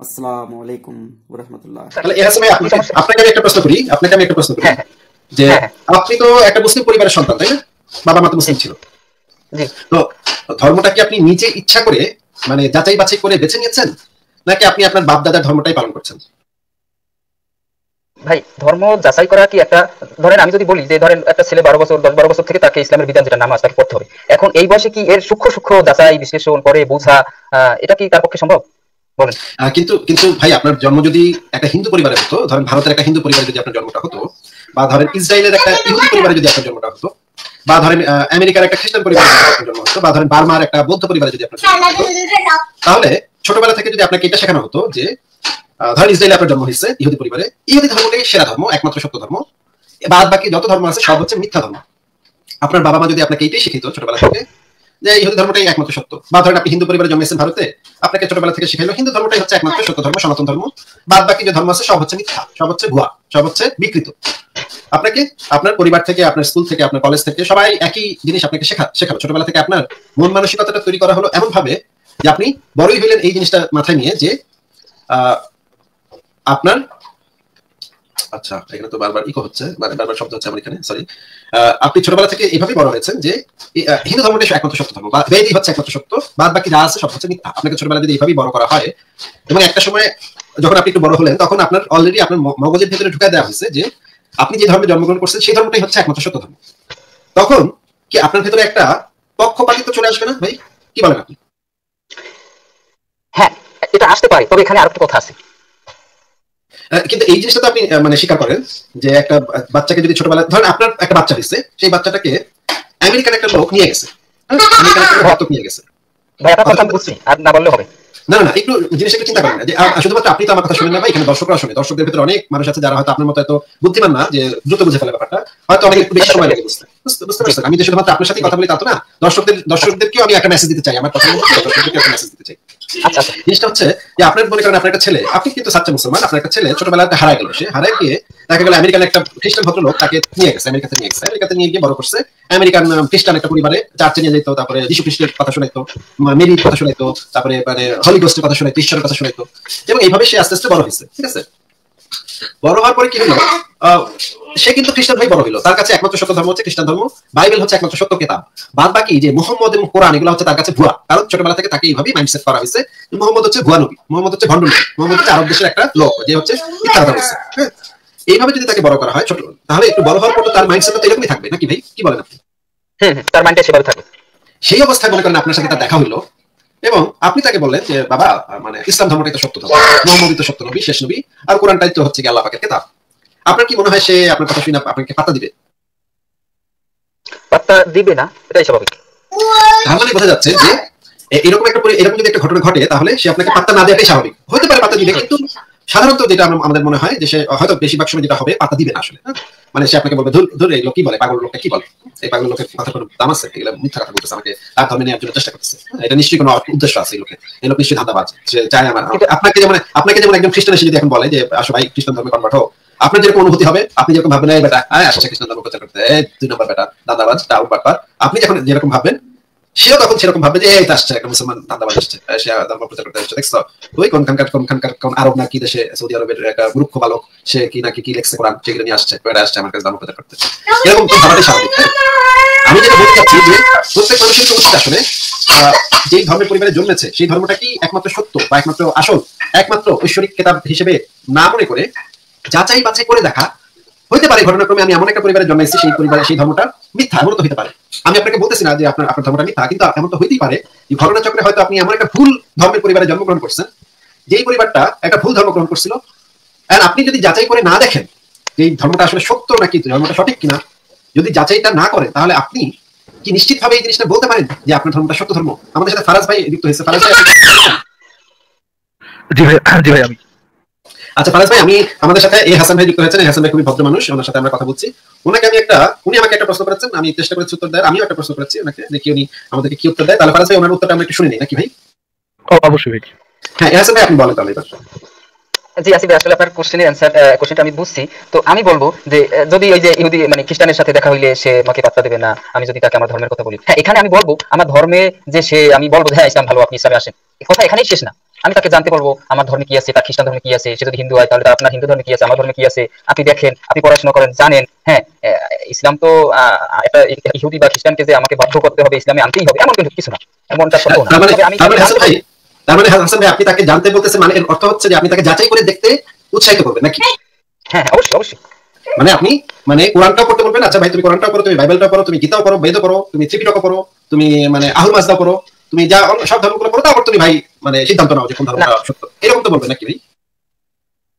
আসসালামু আলাইকুম রহমতুল্লাহ তাহলে এর ভাই আপনাকে আপনাকে আমি একটা প্রশ্ন করি আপনাকে আমি একটা প্রশ্ন করি। হ্যাঁ, যে হ্যাঁ। আপনি তো একটা মুসলিম পরিবারের সন্তান তাই না? বাবা মা তো মুসলিম ছিল। তো ধর্মটা কি আপনি নিজে ইচ্ছা করে মানে যাচাই বাছাই করে বেছে নিয়েছেন? নাকি আপনি আপনার বাপ দাদার ধর্মটাই পালন করছেন? ভাই ধর্ম যাচাই করা কি একটা ধরেন আমি যদি বলি যে ধরেন একটা ছেলে বারো বছর দশ বারো বছর থেকে তাকে ইসলামের বিধান যেটা নামাজ তাকে পড়তে হবে। এখন এই বয়সে কি এর সূক্ষ্ম সূক্ষ্ম যাচাই বিশ্লেষণ করে বোঝা আহ, এটা কি তার পক্ষে সম্ভব? বলেন। কিন্তু কিন্তু ভাই আপনার জন্ম যদি একটা হিন্দু পরিবারে হতো ধরেন ভারতের একটা হিন্দু পরিবারে যদি আপনার জন্মটা হতো বা ধরেন ইসরায়েলের একটা ইহুদি পরিবারে যদি আপনার জন্মটা হতো বা ধরেন আমেরিকার একটা খ্রিস্টান পরিবারে যদি আপনার জন্ম হতো বা ধরেন বার্মার একটা বৌদ্ধ পরিবারে যদি আপনার জন্ম হতো তাহলে ছোটবেলা থেকে যদি আপনাকে এটা শেখানো হতো যে ধরেন ইসরায়েলে আপনার জন্ম হয়েছে ইহুদি পরিবারে ইহুদি ধর্মটাই সেরা ধর্ম একমাত্র সত্য ধর্ম বাদ বাকি যত ধর্ম আছে সব হচ্ছে মিথ্যা ধর্ম। আপনার বাবা মা যদি আপনাকে এইটাই শিখিত ছোটবেলা থেকে যে ইহুদি ধর্মটাই একমাত্র সত্য। বা ধরেন আপনি হিন্দু পরিবারে জন্মেছেন ভারতে, আপনাকে ছোটবেলা থেকে শিখাইলো, হিন্দু ধর্মটাই হচ্ছে একমাত্র সত্য ধর্ম, সনাতন ধর্ম। বাদ বাকি যে ধর্ম আছে, সব হচ্ছে মিথ্যা, সব হচ্ছে ভুয়া সব হচ্ছে বিকৃত। আপনাকে, আপনার পরিবার থেকে, আপনার স্কুল থেকে, আপনার কলেজ থেকে সবাই একই জিনিস আপনাকে শেখা, শেখালো। ছোটবেলা থেকে আপনার মন মানসিকতাটা তৈরি করা হলো এমন ভাবে যে আপনি বড়ই হইলেন এই জিনিসটা মাথায় নিয়ে যে আপনার আচ্ছা এখানে তো বারবার ইকো হচ্ছে মানে বারবার শব্দ হচ্ছে আমার এখানে সরি আপনি ছোটবেলা থেকে এইভাবেই বড় হয়েছেন যে হিন্দু একমাত্র সত্য ধর্ম, বা বেদই হচ্ছে একমাত্র সত্য বাদ বাকি যা আছে সব হচ্ছে মিথ্যা। আপনাকে ছোটবেলা যদি এইভাবেই বড় করা হয়, এবং একটা সময় যখন আপনি একটু বড় হলেন, তখন আপনার অলরেডি আপনার মগজের ভেতরে ঢুকাই দেওয়া হয়েছে যে, আপনি যে ধর্মে জন্মগ্রহণ করছেন, সেই ধর্মটাই হচ্ছে একমাত্র সত্য ধর্ম। তখন কি আপনার ভেতরে একটা পক্ষপাতিত্ব চলে আসবে না ভাই? কি বলেন আপনি? হ্যাঁ এটা আসতে পারে, তবে এখানে আরেকটা কথা আছে। কিন্তু এই জিনিসটা তো আপনি মানে স্বীকার করেন যে একটা বাচ্চাকে যদি ছোটবেলা ধরেন আপনার একটা বাচ্চা হয়েছে সেই বাচ্চাটাকে আমেরিকান একটা লোক নিয়ে গেছে। আমেরিকান একটা নিয়ে গেছে। আর না বললে হবে। না একটু জিনিস একটু চিন্তা করেন না যে শুধুমাত্র আপনি তো আমার কথা শুনেন না ভাই এখানে দর্শকরা শুনে। দর্শকদের ভিতরে অনেক মানুষ আছে যারা হয়তো আপনার মতো এত বুদ্ধিমান না যে দ্রুত বুঝে ফেলে ব্যাপারটা। হয়তো অনেক একটু বেশি সময় লাগে বুঝতে। আমি যে শুধুমাত্র আপনার সাথে কথা বলি, তা তো না। দর্শকদের দর্শকদেরকেও আমি একটা মেসেজ দিতে চাই, আমার কথা একটা মেসেজ দিতে চাই। আচ্ছা আচ্ছা। জিনিসটা হচ্ছে যে আপনার মনে করেন আপনার একটা ছেলে, আপনি কিন্তু সাচ্চা মুসলমান, আপনার একটা ছেলে ছোটবেলাতে হারায় গেল। সে হারায় গিয়ে দেখা গেল আমেরিকান একটা খ্রিস্টান ভদ্রলোক তাকে নিয়ে গেছে, আমেরিকাতে নিয়ে গেছে। আমেরিকাতে নিয়ে গিয়ে বড় করছে। আমেরিকান খ্রিস্টান একটা পরিবারে চার্চে নিয়ে যেত, তারপরে যীশু খ্রিস্টের কথা শোনাইতো মেরির কথা শোনাইতো, তারপরে মানে হলি গোস্টের কথা শোনাইতো, ঈশ্বরের কথা শোনাইতো। এবং এইভাবে সে আস্তে আস্তে বড় হয়েছে, ঠিক আছে? বড় হওয়ার পরে কি হলো? সে কিন্তু খ্রিস্টান ভাই বড় হলো তার কাছে একমাত্র সত্য ধর্ম হচ্ছে খ্রিস্টান ধর্ম। বাইবেল হচ্ছে একমাত্র সত্য কেতাব। বাদ বাকি যে মোহাম্মদ এবং কোরআন এগুলো হচ্ছে তার কাছে ভুয়া। কারণ ছোটবেলা থেকে তাকে এইভাবে মাইন্ডসেট করা হয়েছে মোহাম্মদ হচ্ছে ভুয়া নবী মোহাম্মদ হচ্ছে ভণ্ড নবী মোহাম্মদ হচ্ছে আরব দেশের একটা লোক যে হচ্ছে মিথ্যা কথা বলছে হ্যাঁ? এইভাবে যদি তাকে বড় করা হয় ছোট তাহলে একটু বড় হওয়ার পর তো তার মাইন্ডসেট তো এরকমই থাকবে। নাকি ভাই? কি বলেন আপনি? হুম হুম, তার মাইন্ডে সেভাবে থাকবে। সেই অবস্থায় মনে করেন আপনার সাথে তার দেখা হইল। এবং আপনি তাকে বললেন যে বাবা মানে ইসলাম ধর্মটাই তো সত্য ধর্ম। মোহাম্মদই তো সত্য নবী শেষ নবী। আর কোরআনটাই তো হচ্ছে কি আল্লাহ পাকের কেতাব। আপনার কি মনে হয় সে আপনার কথা শুনে আপনাকে পাত্তা দিবে? পাত্তা দিবে না এটাই স্বাভাবিক। তাহলে বোঝা যাচ্ছে যে এরকম একটা এরকম যদি একটা ঘটনা ঘটে তাহলে সে আপনাকে পাত্তা না দেওয়াটাই স্বাভাবিক। হতে পারে পাত্তা দিবে কিন্তু সাধারণত যেটা আমাদের মনে হয় যে সে হয়তো বেশিরভাগ সময় যেটা হবে পাত্তা দিবে না আসলে? মানে সে আপনাকে বলবে ধর লোক কি বলে? পাগল লোকটা কি বলে? এই পাগল লোকের কথা কোনো দাম আছে এগুলো মিথ্যা কথা বলতেছে আমাকে তার ধর্মে নেওয়ার জন্য চেষ্টা করতেছে। এটা নিশ্চয়ই কোনো উদ্দেশ্য আছে এই লোকে এই লোক নিশ্চয়ই ধান্দাবাজ সে চায় আমার আপনাকে যেমন আপনাকে যেমন একজন খ্রিস্টান এসে যদি এখন বলে যে আসো ভাই খ্রিস্টান ধর্মে কনভার্ট হো আপনার যেরকম অনুভূতি হবে আপনি যেরকম ভাববেন এই বেটা হ্যাঁ আসছে খ্রিস্টান ধর্ম প্রচার করতে। এই দুই নম্বর বেটা দাদাবাজ ডাউন বাটপার। আপনি যখন যেরকম ভাববেন সেও তখন সেরকম ভাববে যে আসছে, একটা মুসলমান দাদাবাজ আসছে সে ধর্ম প্রচার করতে আসছে, দেখছ? ওই কোনখানকার কোনখানকার কোন আরব নাকি দেশে, সৌদি আরবের একটা মূর্খ বালক, সে কি নাকি কি লেখছে কোরআন, সেগুলো নিয়ে আসছে বেড়ে আসছে আমার কাছে ধর্ম প্রচার করতে। এরকম তো ভাবাটাই স্বাভাবিক? আমি যেটা বলতে চাচ্ছি যে, প্রত্যেক মানুষের তো উচিত আসলে যেই ধর্মের পরিবারে জন্মেছে, সেই ধর্মটা কি একমাত্র সত্য বা একমাত্র আসল? একমাত্র ঐশ্বরিক কেতাব হিসেবে না মনে করে যাচাই বাছাই করে দেখা, হইতে পারে ঘটনাক্রমে আমি এমন একটা পরিবারে জন্মাইছি, সেই পরিবারে সেই ধর্মটা মিথ্যা এমন তো হতে পারে। আমি আপনাকে বলতেছি না যে আপনার আপনার ধর্মটা মিথ্যা, কিন্তু এমন তো হইতেই পারে যে ঘটনাচক্রে হয়তো আপনি এমন একটা ভুল ধর্মের পরিবারে জন্মগ্রহণ করছেন, যেই পরিবারটা একটা ভুল ধর্ম গ্রহণ করছিল। আপনি যদি যাচাই করে না দেখেন যে এই ধর্মটা আসলে সত্য নাকি, ধর্মটা সঠিক কিনা, যদি যাচাইটা না করেন তাহলে আপনি কি নিশ্চিতভাবে এই জিনিসটা বলতে পারেন যে আপনার ধর্মটা সত্য ধর্ম? আমাদের সাথে ফারাজ ভাই যুক্ত হয়েছে। ফারাজ ভাই, জি ভাই জি ভাই, আমি আচ্ছা ফারাজ ভাই আমি আমাদের সাথে এই হাসান ভাই যুক্ত হয়েছেন। এই হাসান ভাই খুবই ভদ্র মানুষ ওনার সাথে আমরা কথা বলছি। ওনাকে আমি একটা উনি আমাকে একটা প্রশ্ন করেছেন আমি চেষ্টা করেছি উত্তর দেয় আমিও একটা প্রশ্ন করেছি ওনাকে দেখি উনি আমাদেরকে কি উত্তর দেয়। তাহলে ফারাজ ভাই ওনার উত্তরটা আমরা একটু শুনে নিই নাকি ভাই? অবশ্যই ভাই হ্যাঁ হাসান ভাই আপনি বলেন তাহলে এবার। জি আসিফ আসলে আপনার কোশ্চেনের অ্যান্সার কোশ্চেনটা আমি বুঝছি। তো আমি বলব যে যদি ওই যে ইহুদি মানে খ্রিস্টানের সাথে দেখা হইলে সে আমাকে পাত্তা দেবে না আমি যদি তাকে আমার ধর্মের কথা বলি। হ্যাঁ এখানে আমি বলব আমার ধর্মে যে সে আমি বলব হ্যাঁ ইসলাম ভালো আপনি ইসলামে আসেন। কথা এখানেই শেষ না। আমি তাকে জানতে বলব আমার ধর্মে কি আছে তার খ্রিস্টান ধর্মে কি আছে সে যদি হিন্দু হয় তাহলে তার আপনার হিন্দু ধর্মে কি আছে আমার ধর্মে কি আছে আপনি দেখেন আপনি পড়াশোনা করেন জানেন হ্যাঁ ইসলাম তো আহ, একটা ইহুদি বা খ্রিস্টানকে যে আমাকে বাধ্য করতে হবে ইসলামে আনতেই হবে এমন কিন্তু কিছু না এমনটা সত্য না। মানে আমি তার মানে হাসান ভাই আপনি তাকে জানতে বলতেছেন মানে এর অর্থ হচ্ছে যে আপনি তাকে যাচাই করে দেখতে উৎসাহিত করবেন নাকি? হ্যাঁ হ্যাঁ অবশ্যই অবশ্যই। মানে আপনি মানে কোরআনটাও পড়তে বলবেন আচ্ছা ভাই তুমি কোরআনটাও পড়ো তুমি বাইবেলটাও পড়ো তুমি গীতাও পড়ো বেদ পড়ো তুমি ত্রিপিটকও পড়ো তুমি মানে আহুল মাজদা পড়ো তুমি যা সব ধর্মগুলো পড়ো তারপর তুমি ভাই মানে সিদ্ধান্ত নাও যে কোন ধর্মটা সত্য। এরকম তো বলবেন নাকি ভাই?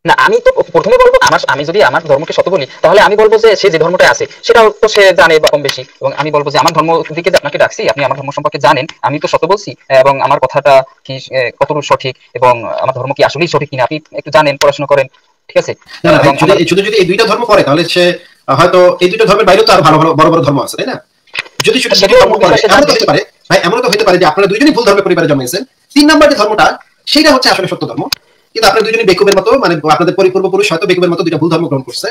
না আমি তো প্রথমে বলব আমার আমি যদি আমার ধর্মকে সত্য বলি তাহলে আমি বলব যে সে যে ধর্মটা আছে সেটাও তো সে জানে বা কম বেশি। এবং আমি বলব যে আমার ধর্ম দিকে আপনাকে ডাকছি আপনি আমার ধর্ম সম্পর্কে জানেন আমি তো সত্য বলছি এবং আমার কথাটা কি কতটুকু সঠিক এবং আমার ধর্ম কি আসলেই সঠিক কিনা আপনি একটু জানেন পড়াশোনা করেন ঠিক আছে? যদি যদি এই দুইটা ধর্ম করে তাহলে সে হয়তো এই দুইটা ধর্মের বাইরেও তো আর ভালো ভালো বড় বড় ধর্ম আছে তাই না? যদি সেটা ধর্ম করে এমন তো। হতে পারে ভাই এমন তো হতে পারে যে আপনারা দুইজনই ভুল ধর্মের পরিবারে জন্মেছেন তিন নাম্বার যে ধর্মটা সেটা হচ্ছে আসলে সত্য ধর্ম। কিন্তু আপনারা দুইজনই বেকুবের মতো মানে আপনাদের পরিপূর্ব পুরুষ হয়তো বেকুবের মতো দুইটা ভুল ধর্ম গ্রহণ করছে।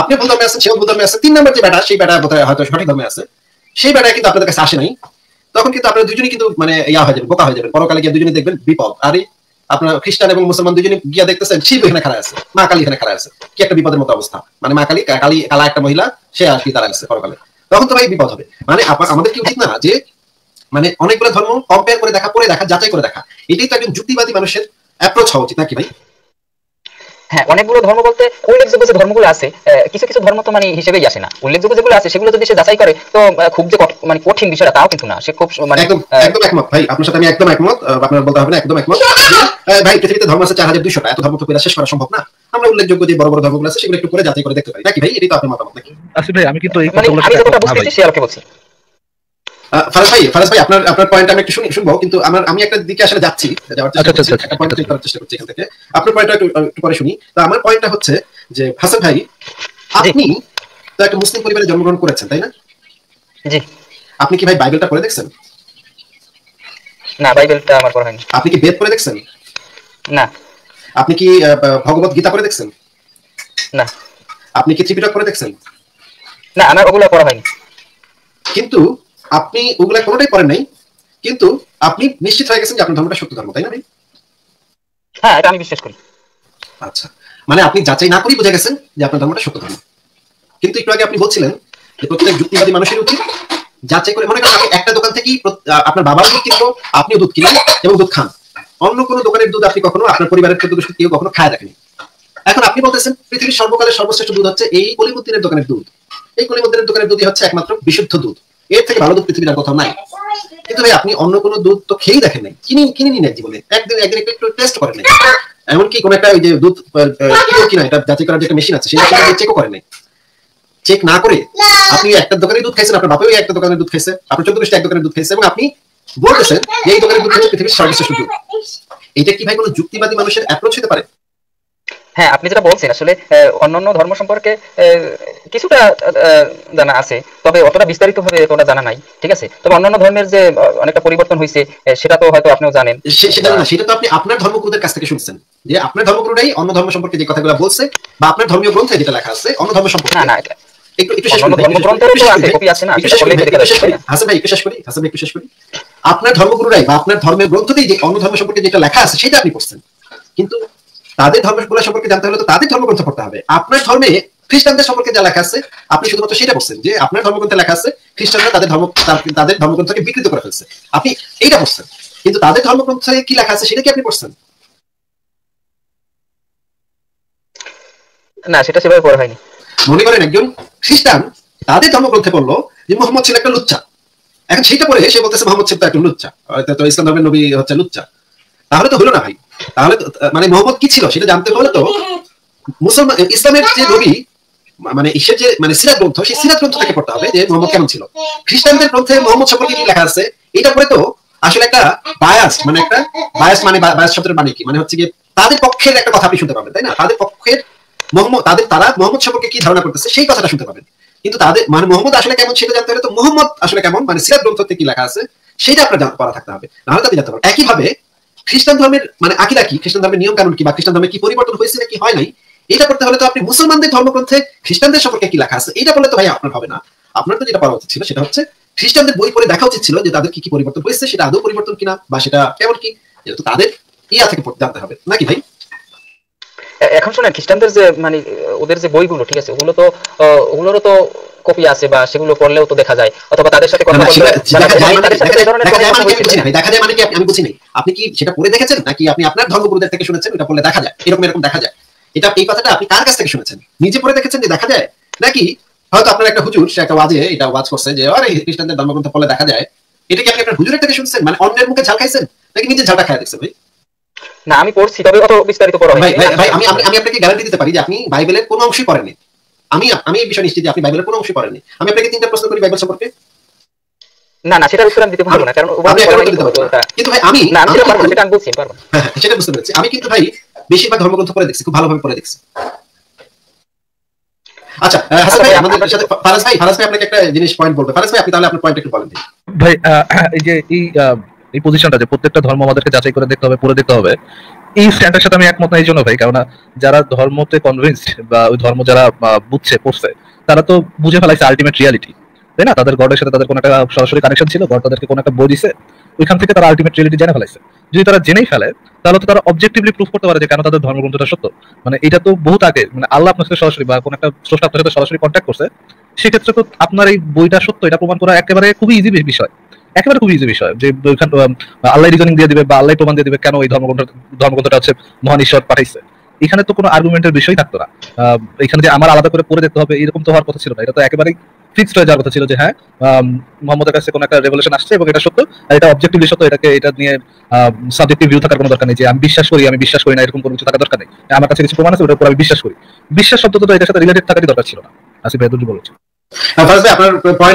আপনি ভুল ধর্মে আছেন, সেও ভুল ধর্মে আছে। তিন নাম্বার যে বেটা সেই বেটা বোধহয় হয়তো সঠিক ধর্মে আছে। সেই বেটা কিন্তু আপনাদের কাছে আসে নাই। তখন কিন্তু আপনারা দুজনই কিন্তু মানে ইয়া হয়ে যাবেন, বোকা হয়ে যাবেন। পরকালে গিয়ে দুজনই দেখবেন বিপদ। আরে, আপনার খ্রিস্টান এবং মুসলমান দুজনই গিয়া দেখতেছেন, শিব এখানে খাড়া আছে, মা কালী এখানে খাড়া আছে। কি একটা বিপদের মতো অবস্থা। মানে মা কালী কালী, কালা একটা মহিলা, সে আর কি দাঁড়ায় আছে পরকালে। তখন তো ভাই বিপদ হবে। মানে আমাদের কি উচিত না যে মানে অনেকগুলো ধর্ম কম্পেয়ার করে দেখা পরে দেখা, যাচাই করে দেখা। এটাই তো একজন যুক্তিবাদী মানুষের অ্যাপ্রোচ হওয়া উচিত নাকি ভাই? হ্যাঁ অনেকগুলো ধর্ম বলতে উল্লেখযোগ্য যে ধর্মগুলো আছে কিছু কিছু ধর্ম তো মানে হিসেবেই আসে না। উল্লেখযোগ্য যেগুলো আছে সেগুলো যদি সে যাচাই করে তো খুব যে মানে কঠিন বিষয়টা তাও কিন্তু না। সে খুব মানে একদম একদম একমত ভাই। আপনার সাথে আমি একদম একমত আপনার বলতে হবে না একদম একমত। ভাই পৃথিবীতে ধর্ম আছে চার হাজার দুইশোটা এত ধর্ম তো পেরা শেষ করা সম্ভব না। আমরা উল্লেখযোগ্য যে বড় বড় ধর্মগুলো আছে সেগুলো একটু করে যাচাই করে দেখতে পারি। নাকি ভাই এটাই তো আপনার মতামত নাকি? আসিফ ভাই আমি কিন্তু এই মানে কথাগুলো আমি যতটা বুঝতেছি সে আমাকে বলছি। আহ, ফারাজ ভাই ফারাজ ভাই আপনার আপনার পয়েন্ট আমি একটু শুনি শুনব কিন্তু আমার আমি একটা দিকে আসলে যাচ্ছি যাওয়ার চেষ্টা আচ্ছা, করছি আচ্ছা, একটা পয়েন্ট আচ্ছা। করার চেষ্টা করছি এখান থেকে। আপনার পয়েন্টটা একটু পরে শুনি। তো আমার পয়েন্টটা হচ্ছে যে হাসান ভাই আপনি তো একটা মুসলিম পরিবারে জন্মগ্রহণ করেছেন তাই না? জি। আপনি কি ভাই বাইবেলটা পড়ে দেখছেন? না বাইবেলটা আমার পড়া হয়নি। আপনি কি বেদ পড়ে দেখছেন? না। আপনি কি ভগবত গীতা পড়ে দেখছেন? না। আপনি কি ত্রিপিটক পড়ে দেখছেন? না আমার ওগুলো পড়া হয়নি। কিন্তু আপনি ওগুলা কোনোটাই পড়েন নাই কিন্তু আপনি নিশ্চিত হয়ে গেছেন যে আপনার ধর্মটা সত্য ধর্ম তাই না ভাই? হ্যাঁ এটা আমি বিশ্বাস করি। আচ্ছা মানে আপনি যাচাই না করেই বুঝে গেছেন যে আপনার ধর্মটা সত্য ধর্ম। কিন্তু একটু আগে আপনি বলছিলেন যে প্রত্যেক যুক্তিবাদী মানুষের উচিত যাচাই করে মনে করেন আপনি একটা দোকান থেকেই আপনার বাবার দুধ কিনবো আপনিও দুধ কিনেন এবং দুধ খান। অন্য কোনো দোকানের দুধ আপনি কখনো আপনার পরিবারের কেউ কেউ কখনো খায় দেখেনি। এখন আপনি বলতেছেন পৃথিবীর সর্বকালের সর্বশ্রেষ্ঠ দুধ হচ্ছে এই কলিমুদ্দিনের দোকানের দুধ। এই কলিমুদ্দিনের দোকানের দুধই হচ্ছে একমাত্র বিশুদ্ধ দুধ। এর থেকে ভালো দুধ পৃথিবীর আর কোথাও নাই। কিন্তু ভাই, আপনি অন্য কোনো দুধ তো খেয়েই দেখেন নাই। কিনে কিনে নিন জীবনে। একদিন একদিন একটু টেস্ট করেন এমনকি কোনো একটা ওই যে দুধ কিনা এটা যাচাই করার যে একটা মেশিন আছে, সেই চেকও করেন নাই। চেক না করে আপনি একটা দোকানে দুধ খাইছেন, আপনার বাপেও একটা দোকানে দুধ খাইছে, আপনার চোদ্দ এক দোকানের দুধ খাইছে, এবং আপনি বলতেছেন যে এই দোকানে দুধ হচ্ছে পৃথিবীর সর্বশ্রেষ্ঠ দুধ। এটা কি ভাই কোনো যুক্তিবাদী মানুষের অ্যাপ্রোচ হতে পারে? হ্যাঁ আপনি যেটা বলছেন আসলে অন্যান্য ধর্ম সম্পর্কে কিছুটা জানা আছে তবে অতটা বিস্তারিত ভাবে ওটা জানা নাই ঠিক আছে? তবে অন্যান্য ধর্মের যে অনেকটা পরিবর্তন হয়েছে সেটা তো হয়তো আপনিও জানেন। সেটা না সেটা তো আপনি আপনার ধর্মগুরুদের কাছ থেকে শুনছেন যে আপনার ধর্মগুরুরাই অন্য ধর্ম সম্পর্কে যে কথাগুলো বলছে বা আপনার ধর্মীয় গ্রন্থে যেটা লেখা আছে অন্য ধর্ম সম্পর্কে। না না আপনার ধর্মগুরুরাই বা আপনার ধর্মের গ্রন্থতেই যে অন্য ধর্ম সম্পর্কে যেটা লেখা আছে সেটা আপনি পড়ছেন। কিন্তু তাদের ধর্মগুলো সম্পর্কে জানতে হলে তো তাদের ধর্মগ্রন্থ পড়তে হবে। আপনার ধর্মে খ্রিস্টানদের সম্পর্কে যা লেখা আছে আপনি শুধুমাত্র সেটা পড়ছেন যে আপনার ধর্মগ্রন্থে লেখা আছে খ্রিস্টানরা তাদের ধর্ম তাদের ধর্মগ্রন্থকে বিকৃত করে ফেলছে। আপনি এইটা পড়ছেন কিন্তু তাদের ধর্মগ্রন্থে কি লেখা আছে সেটা কি আপনি পড়ছেন? না সেটা সেভাবে পড়া হয়নি। মনে করেন একজন খ্রিস্টান তাদের ধর্মগ্রন্থে বলল যে মোহাম্মদ ছিল একটা লুচ্চা। এখন সেটা পড়ে সে বলতেছে মোহাম্মদ ছিল একটা লুচ্চা। হয়তো তো ইসলাম ধর্মের নবী হচ্ছে লুচ্চা। তাহলে তো হলো না ভাই। তাহলে মানে মোহাম্মদ কি ছিল সেটা জানতে হলে তো মুসলমান ইসলামের যে নবী মানে ঈশ্বর যে মানে সিরাত গ্রন্থ সেই সিরাত গ্রন্থ থেকে পড়তে হবে যে মোহাম্মদ কেমন ছিল। খ্রিস্টানদের গ্রন্থে মোহাম্মদ সম্পর্কে কি লেখা আছে? এটা পরে তো আসলে একটা বায়াস মানে একটা বায়াস মানে বায়াস শব্দের মানে কি? মানে হচ্ছে গিয়ে তাদের পক্ষের একটা কথা আপনি শুনতে পাবেন তাই না? তাদের পক্ষের মোহাম্মদ তাদের তারা মোহাম্মদ সম্পর্কে কি ধারণা করতেছে সেই কথাটা শুনতে পাবেন। কিন্তু তাদের মানে মোহাম্মদ আসলে কেমন সেটা জানতে হলে তো মোহাম্মদ আসলে কেমন মানে সিরাত গ্রন্থতে কি লেখা আছে সেটা আপনার পড়া থাকতে হবে। নাহলে তাদের জানতে পারবেন। একইভাবে খ্রিস্টান ধর্মের মানে আকিদা কি? খ্রিস্টান ধর্মের নিয়ম কানুন কি বা খ্রিস্টান ধর্মের কি পরিবর্তন হয়েছে নাকি হয় নাই? এটা করতে হলে তো আপনি মুসলমানদের ধর্মগ্রন্থে খ্রিস্টানদের সম্পর্কে কি লেখা আছে? এটা বললে তো ভাই আপনার হবে না। আপনার তো যেটা করা উচিত ছিল সেটা হচ্ছে, খ্রিস্টানদের বই পড়ে দেখা উচিত ছিল যে তাদের কি কি পরিবর্তন হয়েছে, সেটা আদৌ পরিবর্তন কিনা বা সেটা কেমন কি এটা তো তাদের ইয়া থেকে পড়তে জানতে হবে। নাকি ভাই? এখন শোনেন, খ্রিস্টানদের যে মানে ওদের যে বইগুলো, ঠিক আছে, ওগুলো তো ওগুলোরও তো কপি আছে বা সেগুলো পড়লেও তো দেখা যায়। অথবা তাদের সাথে কথা বললে মানে দেখা যায়। মানে- দেখা যায় মানে কি আমি হয়েছিল, বুঝি না ভাই, দেখা যায় কি আপনি- নাই আপনি কি সেটা পড়ে দেখেছেন? নাকি আপনি আপনার ধর্মগুরুদের থেকে শুনেছেন? এটা পড়লে দেখা যায়। এরকম এরকম দেখা যায়। এটা এই কথাটা আপনি কার কাছ থেকে শুনেছেন? নিজে পড়ে দেখেছেন যে দেখা যায়? নাকি হয়তো আপনার একটা হুজুর সে একটা ওয়াজে এটা ওয়াজ করছে যে আরে খ্রিস্টানদের ধর্মগ্রন্থ পড়লে দেখা যায়? এটা কি আপনি আপনার হুজুরের থেকে শুনছেন? মানে অন্যের মুখে ঝাল খাইছেন? নাকি নিজে ঝালটা খাই দেখছেন ভাই? না আমি পড়ছি তবে অত বিস্তারিত পড়া হয়নি। ভাই আমি- আমি আপনাকে গ্যারান্টি দিতে পারি যে আপনি বাইবেলের কোনো অংশই পড়েননি। আমি আমি এই বিষয়ে নিশ্চিত আপনি বাইবেলের কোনো অংশই পড়েননি। আমি আপনাকে তিনটা প্রশ্ন করি বাইবেল সম্পর্কে। না না সেটার উত্তর আমি দিতে পারব না কারণ কিন্তু ভাই আমি না আমি সেটা পারব সেটা আমি বলছি পারব। হ্যাঁ, হ্যাঁ, সেটা বুঝতে পেরেছি। আমি কিন্তু ভাই বেশিরভাগ ধর্মগ্রন্থ পড়ে দেখছি খুব ভালোভাবে পড়ে দেখছি। আচ্ছা হাসান ভাই আমাদের সাথে ফারাজ ভাই ফারাজ ভাই আপনাকে একটা জিনিস পয়েন্ট বলবে। ফারাজ ভাই আপনি তাহলে আপনার পয়েন্ট একটু বলেন ভাই এই যে এই আহ, এই পজিশনটা যে প্রত্যেকটা ধর্ম আমাদেরকে যাচাই করে দেখতে হবে পড়ে দেখতে হবে এই স্ট্যান্ডের সাথে আমি একমত না, এই জন্য ভাই। কেননা যারা ধর্মতে কনভিন্সড বা ওই ধর্ম যারা বুঝছে পড়ছে তারা তো বুঝে ফেলাইছে আলটিমেট রিয়ালিটি তাই না? তাদের গডের সাথে তাদের কোনো একটা সরাসরি কানেকশন ছিল, গড তাদেরকে কোনো একটা বই দিছে, ওইখান থেকে তারা আলটিমেট রিয়ালিটি জেনে ফেলাইছে। যদি তারা জেনেই ফেলে, তাহলে তো তারা অবজেক্টিভলি প্রুফ করতে পারে যে কেন তাদের ধর্মগ্রন্থটা সত্য। মানে এটা তো বহুত আগে মানে আল্লাহ আপনার সাথে সরাসরি বা কোনো একটা স্রষ্টা আপনার সাথে সরাসরি কন্ট্যাক্ট করছে, সেক্ষেত্রে তো আপনার এই বইটা সত্য, এটা প্রমাণ করা একেবারে খুবই ইজি বিষয়। একেবারে খুবই ইজি বিষয় যে আল্লাহ রিজনিং দিয়ে দিবে বা আল্লাহ প্রমাণ দিয়ে দিবে কেন এই ধর্মগ্রন্থ ধর্মগ্রন্থটা হচ্ছে মহান ঈশ্বর পাঠাইছে। এখানে তো কোনো আর্গুমেন্টের বিষয় থাকতো না। এখানে যে আমার আলাদা করে পড়ে দেখতে হবে, এরকম তো হওয়ার কথা ছিল না। এটা তো একেবারেই ফিক্সড হয়ে যাওয়ার কথা ছিল যে হ্যাঁ মোহাম্মদের কাছে কোনো একটা রেভলিউশন আসছে এবং এটা সত্য। আর এটা অবজেক্টিভলি সত্য, এটাকে এটা নিয়ে সাবজেক্টিভ ভিউ থাকার কোনো দরকার নেই যে আমি বিশ্বাস করি, আমি বিশ্বাস করি না, এরকম কোনো কিছু থাকার দরকার নেই। আমার কাছে কিছু প্রমাণ আছে, ওটার উপর আমি বিশ্বাস করি। বিশ্বাস শব্দটা তো এটার সাথে রিলেটেড থাকারই দরকার ছিল না। আসিফ হ্যাঁ, ভাই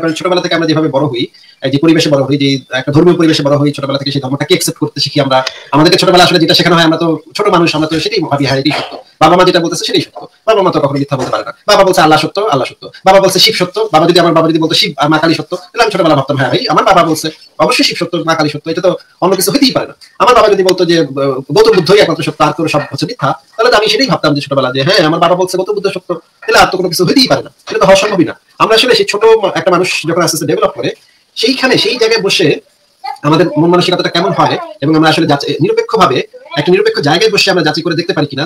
করেন ছোটবেলা থেকে বড় একটা ধর্মীয় পরিবেশে বড় হই থেকে শিখি আমরা? আসলে যেটা ছোট মানুষ আমরা হ্যাঁ যেটা বলতেছে বাবা মা তো কখনো না। বাবা আল্লাহ সত্য আল্লাহ সত্য। বাবা বলছে শিব সত্য বাবা যদি আমার বাবা যদি বলতো শিব মা কালী সত্য তাহলে ছোটবেলা ভাবতাম হ্যাঁ ভাই আমার বাবা বলছে অবশ্যই শিব সত্য মা কালী সত্য এটা তো অন্য কিছু হতেই পারে না। আমার বাবা যদি বলতো যে গৌতম বুদ্ধই একমাত্র সত্য আর কোনো সব হচ্ছে মিথ্যা তাহলে আমি সেটাই ভাবতাম যে ছোটবেলা যে হ্যাঁ আমার বাবা বলছে গৌতম বুদ্ধ সত্য তাহলে আর তো কোনো কিছু হতেই পারে না। এটা তো হওয়া সম্ভবই না। আমরা আসলে সেই ছোট একটা মানুষ যখন আস্তে আস্তে ডেভেলপ করে, সেইখানে, সেই জায়গায় বসে আমাদের মন মানসিকতাটা কেমন হয় এবং আমরা আসলে নিরপেক্ষ ভাবে একটা নিরপেক্ষ জায়গায় বসে আমরা যাচাই করে দেখতে পারি কিনা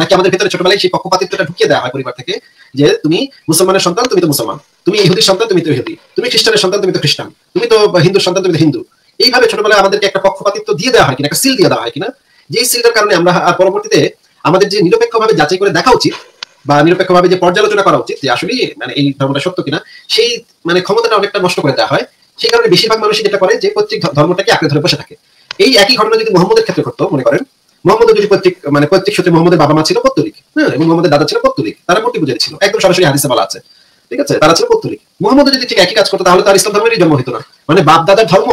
নাকি আমাদের ভেতরে ছোটবেলায় সেই পক্ষপাতিত্বটা ঢুকিয়ে দেওয়া হয় পরিবার থেকে যে, তুমি মুসলমানের সন্তান, তুমি তো মুসলমান। তুমি ইহুদির সন্তান, তুমি তো ইহুদি। তুমি খ্রিস্টানের সন্তান, তুমি তো খ্রিস্টান। তুমি তো হিন্দুর সন্তান, তুমি তো হিন্দু। এইভাবে ছোটবেলায় আমাদেরকে একটা পক্ষপাতিত্ব দিয়ে দেওয়া হয় কিনা, একটা সিল দিয়ে দেওয়া হয় কিনা যে সিলটার কারণে আমরা পরবর্তীতে আমাদের যে নিরপেক্ষভাবে যাচাই করে দেখা উচিত বা নিরপেক্ষভাবে যে পর্যালোচনা করা উচিত যে আসলে মানে এই ধর্মটা সত্য কিনা, সেই মানে ক্ষমতাটা অনেকটা নষ্ট করে দেওয়া হয়। সেই কারণে বেশিরভাগ মানুষই যেটা করে যে প্রত্যেক ধর্মটাকে আঁকড়ে ধরে বসে থাকে। এই একই ঘটনা যদি মোহাম্মদের ক্ষেত্রে ঘটতো, মনে করেন মোহাম্মদ যদি প্রত্যেক মানে প্রত্যেক সূত্রে মোহাম্মদের বাবা মা ছিল পত্তলিক হ্যাঁ এবং মোহাম্মদের দাদা ছিল পত্তলিক তারা মূর্তি পূজারী ছিল। একদম সরাসরি হাদিসে বলা আছে। ঠিক আছে? তারা ছিল পত্তলিক মোহাম্মদ যদি ঠিক একই কাজ করতো, তাহলে তার ইসলাম ধর্মেরই জন্ম হতো না। মানে বাপ দাদার ধর্ম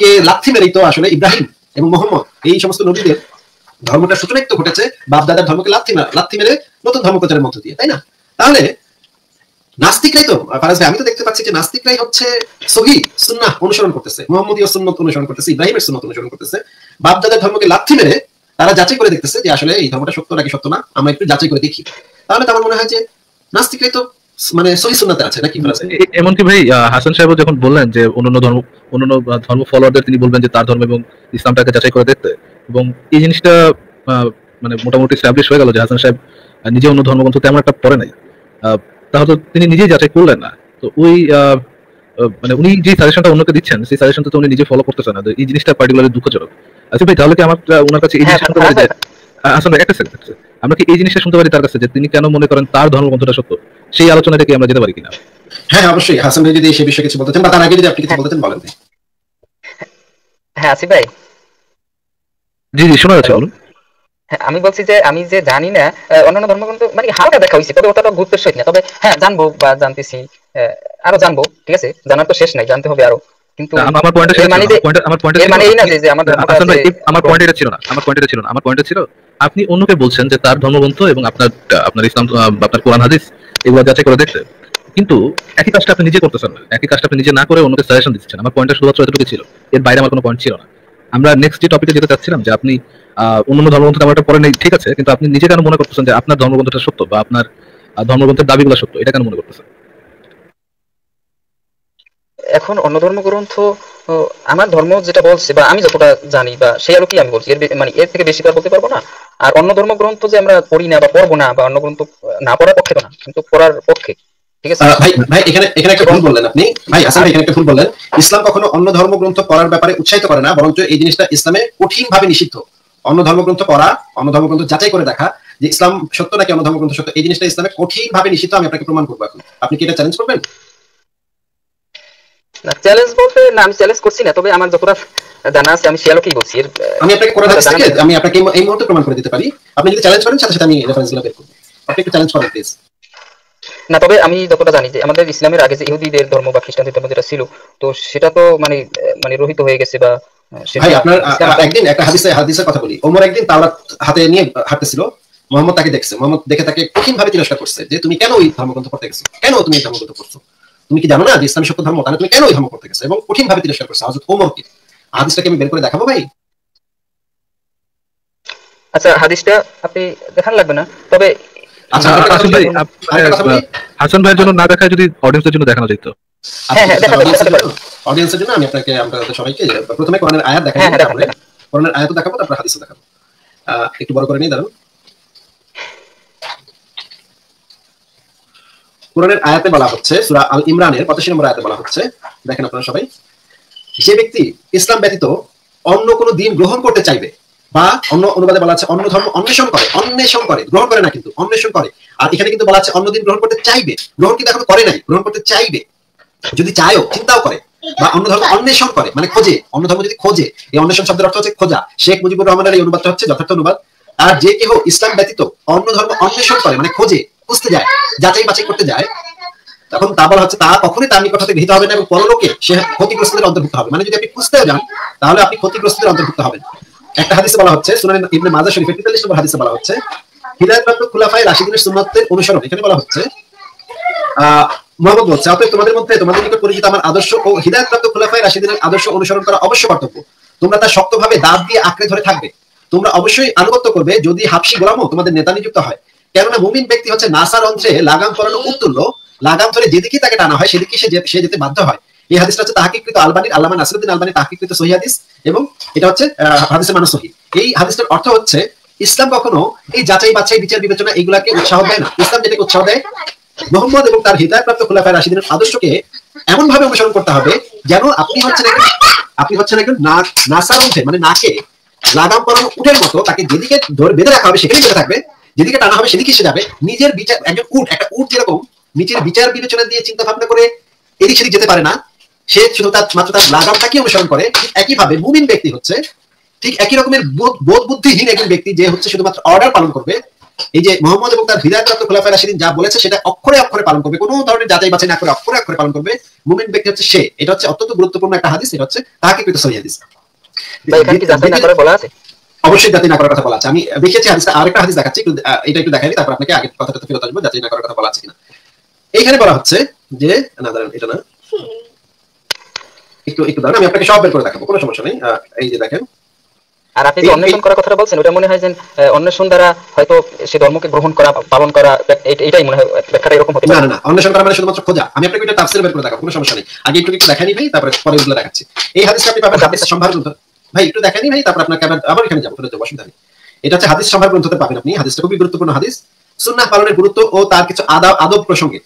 কে লাথি মেরেই তো আসলে ইব্রাহিম এবং মোহাম্মদ, এই সমস্ত নবীদের ধর্মটা সূচনাই তো ঘটেছে বাপ দাদার ধর্মকে লাথি লাথি মেরে নতুন ধর্ম প্রচারের মধ্য দিয়ে, তাই না? তাহলে, নাস্তিকরাই তো, ফারাজ আমি তো দেখতে পাচ্ছি যে নাস্তিকরাই হচ্ছে সহি, সুন্নাহ অনুসরণ করতেছে, মোহাম্মদীয় সুন্নত অনুসরণ করতেছে, ইব্রাহিমের সুন্নত অনুসরণ করতেছে। বাপ দাদার ধর্মকে লাথি মেরে তারা যাচাই করে দেখতেছে যে আসলে এই ধর্মটা সত্য নাকি সত্য না, আমরা একটু যাচাই করে দেখি। তাহলে তো আমার মনে হয় যে নাস্তিকরাই তো মানে সহি সুন্নাতে আছে নাকি এমনকি ভাই হাসান সাহেব যখন বললেন যে অন্যান্য ধর্ম অন্যান্য ধর্ম ফলোয়ারদের তিনি বলবেন যে তার ধর্ম এবং ইসলামটাকে যাচাই করে দেখতে। এবং এই জিনিসটা মানে মোটামুটি স্টাবলিশ হয়ে গেল যে হাসান সাহেব নিজে অন্য ধর্মগ্রন্থ তেমন একটা পড়ে নাই। তাহলে তিনি নিজেই যাচাই করলেন না। তো ওই মানে উনি যে সাজেশনটা অন্যকে দিচ্ছেন সেই সাজেশনটা তো উনি নিজে ফলো করতেছেন না। এই জিনিসটা পার্টিকুলারলি দুঃখজনক। আচ্ছা ভাই তাহলে কি আমার ওনার কাছে এই হ্যাঁ, জিনিসটা হ্যাঁ, হাসান ভাই একটা সেকেন্ড আমরা কি এই জিনিসটা শুনতে পারি তার কাছে যে তিনি কেন মনে করেন তার ধর্মগ্রন্থটা সত্য? সেই আলোচনাটা কি আমরা যেতে পারি কিনা? হ্যাঁ অবশ্যই। হাসান ভাই যদি সে বিষয়ে কিছু বলতে চান বা তার আগে যদি আপনি কিছু বলতে চান বলেন হ্যাঁ আসিফ ভাই। জি জি শোনা যাচ্ছে বলুন। হ্যাঁ, আমি বলছি যে আমি যে জানি না আহ, অন্যান্য ধর্মগ্রন্থ মানে হালকা দেখা হয়েছে তবে ওটা তো গুরুত্বের সহিত না। তবে হ্যাঁ জানব বা জানতেছি আহ, আরও জানব ঠিক আছে? জানার তো শেষ নাই জানতে হবে আরও। কিন্তু আমার- পয়েন্টটা মানে আমার মানে এই না যে যে আমার ভাই আমার পয়েন্ট এটা ছিল না আমার পয়েন্ট এটা ছিল না আমার পয়েন্ট ছিল আপনি অন্যকে বলছেন যে তার ধর্মগ্রন্থ এবং আপনার আপনার ইসলাম আপনার কোরআন হাদিস এগুলো যাচাই করে দেখতে। কিন্তু একই কাজটা আপনি নিজে করতেছেন না একই কাজটা আপনি নিজে না করে অন্যকে সাজেশন দিচ্ছেন। আমার পয়েন্টটা শুধুমাত্র এতটুকু ছিল এর বাইরে আমার কোনো পয়েন্ট ছিল না। আমরা নেক্সট যে টপিকে যেতে চাচ্ছিলাম যে আপনি অন্যান্য ধর্মগ্রন্থ আমার পড়েন নাই, ঠিক আছে কিন্তু আপনি নিজে কেন মনে করতেছেন যে আপনার ধর্মগ্রন্থটা সত্য বা আপনার ধর্মগ্রন্থের দাবিগুলো সত্য এটা কেন মনে করতেছেন? এখন অন্য ধর্মগ্রন্থ আমার ধর্ম যেটা বলছে বা আমি যতটা জানি বা সেই আলোকেই আমি বলছি, এর মানে এর থেকে বেশি করে বলতে পারব না। আর অন্য ধর্মগ্রন্থ যে আমরা পড়ি না বা পড়ব না বা অন্য গ্রন্থ না পড়ার পক্ষে না, কিন্তু পড়ার পক্ষে ইসলাম কখনো অন্য ধর্মগ্রন্থ পড়ার ব্যাপারে উৎসাহিত করে না, বরঞ্চ এই জিনিসটা ইসলামে কঠিন ভাবে নিষিদ্ধ। অন্য ধর্মগ্রন্থ পড়া, অন্য ধর্মগ্রন্থ যাচাই করে দেখা যে ইসলাম সত্য নাকি অন্য ধর্মগ্রন্থ সত্য, এই জিনিসটা ইসলামে কঠিন ভাবে নিষিদ্ধ আমি আপনাকে প্রমাণ করব এখন। আপনি কি এটা চ্যালেঞ্জ করবেন? না চ্যালেঞ্জ বলতে না আমি চ্যালেঞ্জ করছি না তবে আমার যতটা জানা আছে আমি বলছি। আমি আপনাকে নেই। আমি আপনাকে এই মুহূর্তে প্রমাণ করে দিতে পারি। আপনি যদি চ্যালেঞ্জ করেন সাথে সাথে আমি বের করব। আপনি একটু চ্যালেঞ্জ করেন প্লিজ না তবে আমি যতটা জানি যে আমাদের ইসলামের আগে যে ইহুদিদের ধর্ম বা খ্রিস্টানদের ধর্ম যেটা ছিল তো সেটা তো মানে মানে রহিত হয়ে গেছে বা ভাই আপনার একদিন একটা হাদিসে হাদিসের কথা বলি। ওমর একদিন তাওরাত হাতে নিয়ে হাঁটতেছিল। মোহাম্মদ তাকে দেখছে। মোহাম্মদ দেখে তাকে কঠিন ভাবে তিরস্কার করছে যে তুমি কেন ওই ধর্মগ্রন্থ পড়তে গেছো? কেন তুমি এই ধর্মগ্রন্থ পড়ছো? তুমি কি জানো না যে ইসলাম সত্য ধর্ম তাহলে তুমি কেন ওই ধর্ম পড়তে গেছো? এবং কঠিন ভাবে তিরস্কার করছে। হযরত ওমরকে হাদিসটাকে আমি বের করে দেখাবো ভাই? আচ্ছা হাদিসটা আপনি দেখান লাগবে না। তবে আচ্ছা আরেকটা হাসান ভাইয়ের জন্য না দেখায় যদি অডিয়েন্সের জন্য দেখানো যেত। হ্যাঁ, হ্যাঁ, দেখাতে- দেখাতে পারেন। অডিয়েন্সের জন্য আমি আপনাকে আমরা সবাইকে প্রথমে কোরআনের আয়াত দেখাবো হ্যাঁ, হ্যাঁ। কোরআনের আয়াত দেখাবো তারপর হাদিসও দেখাবো। আহ, একটু বড় করে নিয়ে দাঁড়ান। কোরআনের আয়াতে বলা হচ্ছে, সূরা আল ইমরানের 85 নম্বর আয়াতে বলা হচ্ছে। দেখেন আপনারা সবাই, যে ব্যক্তি ইসলাম ব্যতীত অন্য কোনো দিন গ্রহণ করতে চাইবে বা অন্য অনুবাদে বলা আছে অন্য ধর্ম অন্বেষণ করে অন্বেষণ করে, গ্রহণ করে না কিন্তু, অন্বেষণ করে। আর এখানে কিন্তু বলা আছে অন্য দিন গ্রহণ করতে চাইবে, গ্রহণ কিন্তু এখন করে নাই, গ্রহণ করতে চাইবে। যদি চায়ও, চিন্তাও করে বা অন্য ধর্ম অন্বেষণ করে মানে খোঁজে, অন্য ধর্ম যদি খোঁজে, এই অন্বেষণ শব্দের অর্থ হচ্ছে খোঁজা। শেখ মুজিবুর রহমানের এই অনুবাদটা হচ্ছে যথার্থ অনুবাদ। আর যে কেহ ইসলাম ব্যতীত অন্য ধর্ম অন্বেষণ করে মানে খোঁজে খুঁজতে যায়, যাচাই বাছাই করতে যায়, তখন তা বলা হচ্ছে, তা কখনোই তার নিকট হতে গৃহীত হবে না এবং পরলোকে সে ক্ষতিগ্রস্তদের অন্তর্ভুক্ত হবে। মানে যদি আপনি খুঁজতেও যান, তাহলে আপনি ক্ষতিগ্রস্তদের অন্তর্ভুক্ত হবেন। একটা হাদিসে বলা হচ্ছে মাজা শরীফের 43 নম্বর হাদিসে বলা হচ্ছে রাশিদিনের অনুসরণ, এখানে বলা হচ্ছে মোহাম্মদ বলছে, অতএব তোমাদের মধ্যে, তোমাদের নিকট পরিচিত আমার আদর্শ ও হিদায়াতপ্রাপ্ত খুলাফায়ে রাশিদিনের আদর্শ অনুসরণ করা অবশ্য কর্তব্য। তোমরা তা শক্তভাবে দাঁত দিয়ে আঁকড়ে ধরে থাকবে। তোমরা অবশ্যই আনুগত্য করবে, যদি হাফসি গোলামও তোমাদের নেতা নিযুক্ত হয়। কেননা মুমিন ব্যক্তি হচ্ছে নাসার অন্ত্রে লাগাম পরানো উত্তুল্য। লাগাম ধরে যেদিকে তাকে টানা হয় সেদিকে সে সে যেতে বাধ্য হয়। এই হাদিসটা হচ্ছে তাহাকিকৃত আলবানির আল্লামা নাসিরুদ্দিন আলবানি তাহাকিকৃত সহি হাদিস এবং এটা হচ্ছে হাদিসের মানুষ সহি। এই হাদিসটার অর্থ হচ্ছে, ইসলাম কখনো এই যাচাই, বাছাই, বিচার, বিবেচনা এগুলাকে উৎসাহ দেয় না। ইসলাম যেটাকে উৎসাহ দেয়, মোহাম্মদ এবং তার হৃদয়প্রাপ্ত খোলাফায় রাশিদিনের আদর্শকে এমন ভাবে অনুসরণ করতে হবে যেন আপনি হচ্ছেন একজন আপনি হচ্ছেন একজন নাক নাসার অংশে মানে নাকে লাগাম পরানো উটের মতো তাকে যেদিকে ধরে বেঁধে রাখা হবে, সেখানেই বেঁধে থাকবে। যেদিকে টানা হবে সেদিকে সে যাবে। নিজের বিচার একজন উট, একটা উট যেরকম, নিজের বিচার বিবেচনা দিয়ে চিন্তা ভাবনা করে এদিক সেদিক যেতে পারে না। সে শুধু তার মাত্র তার লাগামটাকে অনুসরণ করে। একইভাবে মুমিন ব্যক্তি হচ্ছে, ঠিক একই রকমের বোধ বুদ্ধিহীন একজন ব্যক্তি যে হচ্ছে শুধুমাত্র অর্ডার পালন করবে। এই যে মোহাম্মদ এবং তার হৃদয়প্রাপ্ত খোলাফায় রাশিদিন যা বলেছে, সেটা অক্ষরে অক্ষরে পালন করবে। কোনো ধরনের যাচাই বাছাই না করে অক্ষরে অক্ষরে পালন করবে। মুমিন ব্যক্তি হচ্ছে সে। এটা হচ্ছে অত্যন্ত গুরুত্বপূর্ণ একটা হাদিস, এটা হচ্ছে তাহাকে কৃত সহি হাদিস। অবশ্যই যাচাই না করার কথা বলা আছে। আমি দেখেছি হাদিসটা আরেকটা হাদিস দেখাচ্ছি একটু, এটা একটু দেখাই তারপর আপনাকে আগে কথাটা ফেরত আসব যাচাই না করার কথা বলা আছে কিনা। এইখানে বলা হচ্ছে যে না দাঁড়ান এটা না। একটু একটু দাঁড়ান আমি আপনাকে সব বের করে দেখাবো কোনো সমস্যা নেই। এই যে দেখেন। আর আপনি যে অন্বেষণ করার কথাটা বলছেন ওটা মনে হয় যে অন্বেষণ দ্বারা হয়তো সে ধর্মকে গ্রহণ করা পালন করা এটাই মনে হয় ব্যাখ্যাটা এরকম হতে না পারে। না না অন্বেষণ করা মানে শুধুমাত্র খোঁজা। আমি আপনাকে এটা তাফসির বের করে দেখাবো কোনো সমস্যা নেই। আগে একটু একটু দেখানি ভাই তারপরে পরে ওগুলো দেখাচ্ছি। এই হাদিসটা আপনি পাবেন হাদিস সম্ভার ভাই, একটু দেখানি ভাই, তারপর আপনার ক্যামেরা আবার এখানে যাব, ফেরত যাব, অসুবিধা নেই। এটা হচ্ছে হাদিস সম্ভার গ্রন্থতে পাবেন আপনি। হাদিসটা খুবই গুরুত্বপূর্ণ হাদিস। সুন্নাহ পালনের গুরুত্ব ও তার কিছু আদব আদব প্রসঙ্গে।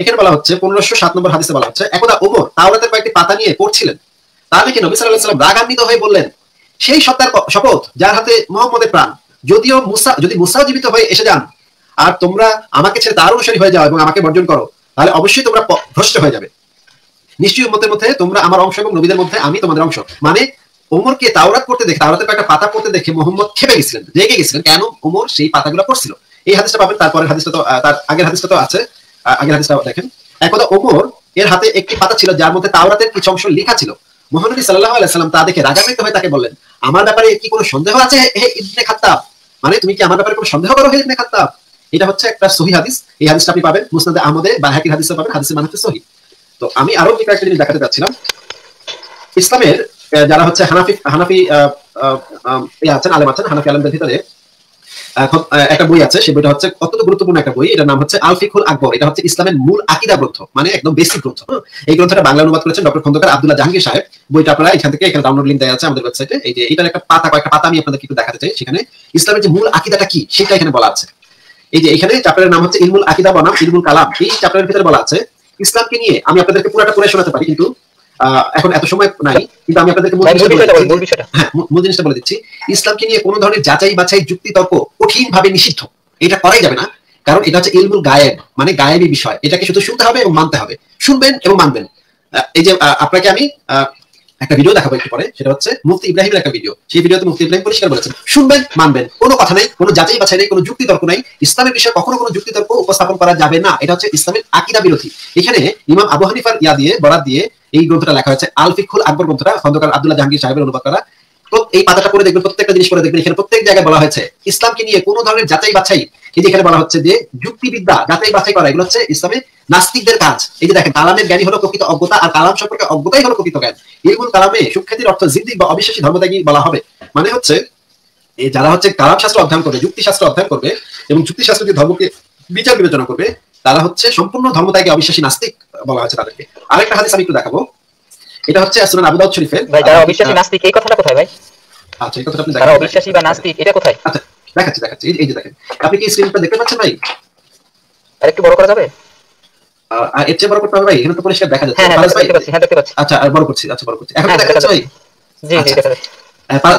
এখানে বলা হচ্ছে, পনেরোশো সাত নম্বর হাদিসে বলা হচ্ছে, একদা ওমর তাওরাতের কয়েকটি পাতা নিয়ে পড়ছিলেন। তার দেখে নবী সাল্লাহ সাল্লাম রাগান্বিত হয়ে বললেন, সেই সত্তার শপথ যার হাতে মোহাম্মদের প্রাণ, যদিও মুসা যদি মুসাও জীবিত হয়ে এসে যান, আর তোমরা আমাকে ছেড়ে তার অনুসারী হয়ে যাও এবং আমাকে বর্জন করো, তাহলে অবশ্যই তোমরা ভ্রষ্ট হয়ে যাবে। নিশ্চয়ই উম্মতের মধ্যে তোমরা আমার অংশ এবং নবীদের মধ্যে আমি তোমাদের অংশ। মানে ওমরকে তাওরাত পড়তে দেখে, তাওরাতের কয়েকটা পাতা পড়তে দেখে মোহাম্মদ খেপে গেছিলেন, রেগে গেছিলেন। কেন? ওমর সেই পাতাগুলো পড়ছিল। এই হাদিসটা পাবেন, তারপরের হাদিসটা তো তার আগের হাদিসটা তো আছে। আগের হাদিসটা দেখেন। একদা ওমর এর হাতে একটি পাতা ছিল, যার মধ্যে তাওরাতের কিছু অংশ লেখা ছিল। মহানবী সাল্লাহ আলাইসাল্লাম তা দেখে রাগান্বিত হয়ে তাকে বললেন, আমার ব্যাপারে কি কোনো সন্দেহ আছে হে ইবনে খাত্তাব? মানে তুমি কি আমার ব্যাপারে কোনো সন্দেহ করো হে ইবনে খাত্তাব? এটা হচ্ছে একটা সহি হাদিস। এই হাদিসটা আপনি পাবেন মুসনাদে আহমদে বা হাকির হাদিসে পাবেন, হাদিসের মানে হচ্ছে সহি। তো আমি আরও কয়েকটা জিনিস দেখাতে চাচ্ছিলাম। ইসলামের যারা হচ্ছে হানাফি হানাফি ইয়ে আছেন, আলেম আছেন, হানাফি আলেমদের ভিতরে একটা বই আছে সেই বইটা হচ্ছে অত্যন্ত গুরুত্বপূর্ণ একটা বই, এটার নাম হচ্ছে আলফিকুল আকবর, এটা হচ্ছে ইসলামের মূল আকিদা গ্রন্থ মানে একদম বেসিক গ্রন্থ? এই গ্রন্থটা বাংলা অনুবাদ করেছেন ডক্টর খন্দকার আব্দুল্লাহ জাহাঙ্গীর সাহেব, বইটা আপনারা এখান থেকে, এখানে ডাউনলোড লিঙ্ক দেওয়া আছে আমাদের ওয়েবসাইটে এই যে এটার একটা পাতা, কয়েকটা পাতা আমি আপনাদেরকে একটু দেখাতে চাই, সেখানে ইসলামের যে মূল আকিদাটা কি, সেটা এখানে বলা আছে এই যে এখানে চ্যাপ্টারের নাম হচ্ছে ইলমুল আকিদা বনাম, ইলমুল কালাম, এই চ্যাপ্টারের ভিতরে বলা আছে, ইসলামকে নিয়ে আমি আপনাদেরকে পুরোটা পড়ে শোনাতে পারি, কিন্তু এখন এত সময় নাই কিন্তু আমি আপনাদেরকে মূল জিনিসটা বিষয়টা বলে মূল দিচ্ছি। বিষয়টা। হ্যাঁ মূল- জিনিসটা বলে দিচ্ছি। ইসলামকে নিয়ে কোনো ধরনের যাচাই বাছাই যুক্তি তর্ক কঠিন ভাবে নিষিদ্ধ। এটা করাই যাবে না কারণ এটা হচ্ছে ইলমুল গায়েব মানে গায়েবী বিষয়। এটাকে শুধু শুনতে হবে এবং মানতে হবে। শুনবেন এবং মানবেন। আহ, এই যে আহ, আপনাকে আমি আহ, একটা ভিডিও দেখাবো একটু পরে, সেটা হচ্ছে মুফতি ইব্রাহিমের একটা ভিডিও সেই ভিডিওতে মুফতি ইব্রাহিম পরিষ্কার বলেছেন, শুনবেন, মানবেন, কোনো কথা নেই, কোনো যাচাই বাছাই নেই, কোনো যুক্তি তর্ক নাই, ইসলামের বিষয়ে কখনো কোনো যুক্তি তর্ক উপস্থাপন করা যাবে না। এটা হচ্ছে ইসলামের আকিদা বিরোধী। এখানে ইমাম আবু হানিফার ইয়া দিয়ে বরাদ দিয়ে এই গ্রন্থটা লেখা হয়েছে, আল ফিকুল আকবর গ্রন্থটা খন্দকার আব্দুল্লাহ জাহাঙ্গীর সাহেবের অনুবাদ করা। এই পাতাটা পড়ে দেখবেন, প্রত্যেকটা জিনিস পড়ে দেখবেন। এখানে প্রত্যেক জায়গায় বলা হয়েছে, ইসলামকে নিয়ে কোনো ধরনের যাচাই বাছাই, এই যে এখানে বলা হচ্ছে যে যুক্তিবিদ্যা, যাচাই বাছাই করা, এগুলো হচ্ছে ইসলামে নাস্তিকদের কাজ। এই যে দেখেন, কালামের জ্ঞানী হলো প্রকৃত অজ্ঞতা, আর কালাম সম্পর্কে অজ্ঞতাই হলো প্রকৃত জ্ঞান। ইলমুল কালামে সুখ্যাতির অর্থ জিন্দিক বা অবিশ্বাসী ধর্মত্যাগী বলা হবে। মানে হচ্ছে, এই যারা হচ্ছে কালাম শাস্ত্র অধ্যয়ন করবে যুক্তিশাস্ত্র অধ্যয়ন করবে, এবং যুক্তিশাস্ত্র যে ধর্মকে বিচার বিবেচনা করবে, তারা হচ্ছে সম্পূর্ণ ধর্মত্যাগী, অবিশ্বাসী, নাস্তিক বলা হয়েছে তাদেরকে। আরেকটা হাদিস আমি একটু দেখাবো। এটা হচ্ছে সুনান আবু দাউদ শরীফের ভাই যারা অবিশ্বাসী নাস্তিক এই কথাটা কোথায় ভাই? আচ্ছা এই কথাটা আপনি দেখেন। অবিশ্বাসী বা নাস্তিক এটা কোথায়? আচ্ছা দেখাচ্ছি দেখাচ্ছি এই- যে দেখেন। আপনি কি স্ক্রিনটা দেখতে পাচ্ছেন ভাই? আর একটু বড় করা যাবে? আর এর চেয়ে বড় করতে হবে ভাই এখানে তো পরিষ্কার দেখা যাচ্ছে। হ্যাঁ হ্যাঁ দেখতে পাচ্ছি হ্যাঁ দেখতে পাচ্ছি। আচ্ছা আর বড় করছি আচ্ছা বড় করছি। এখন হ্যাঁ, দেখা যাচ্ছে। ভাই জি জি আচ্ছা। দেখা যাচ্ছে।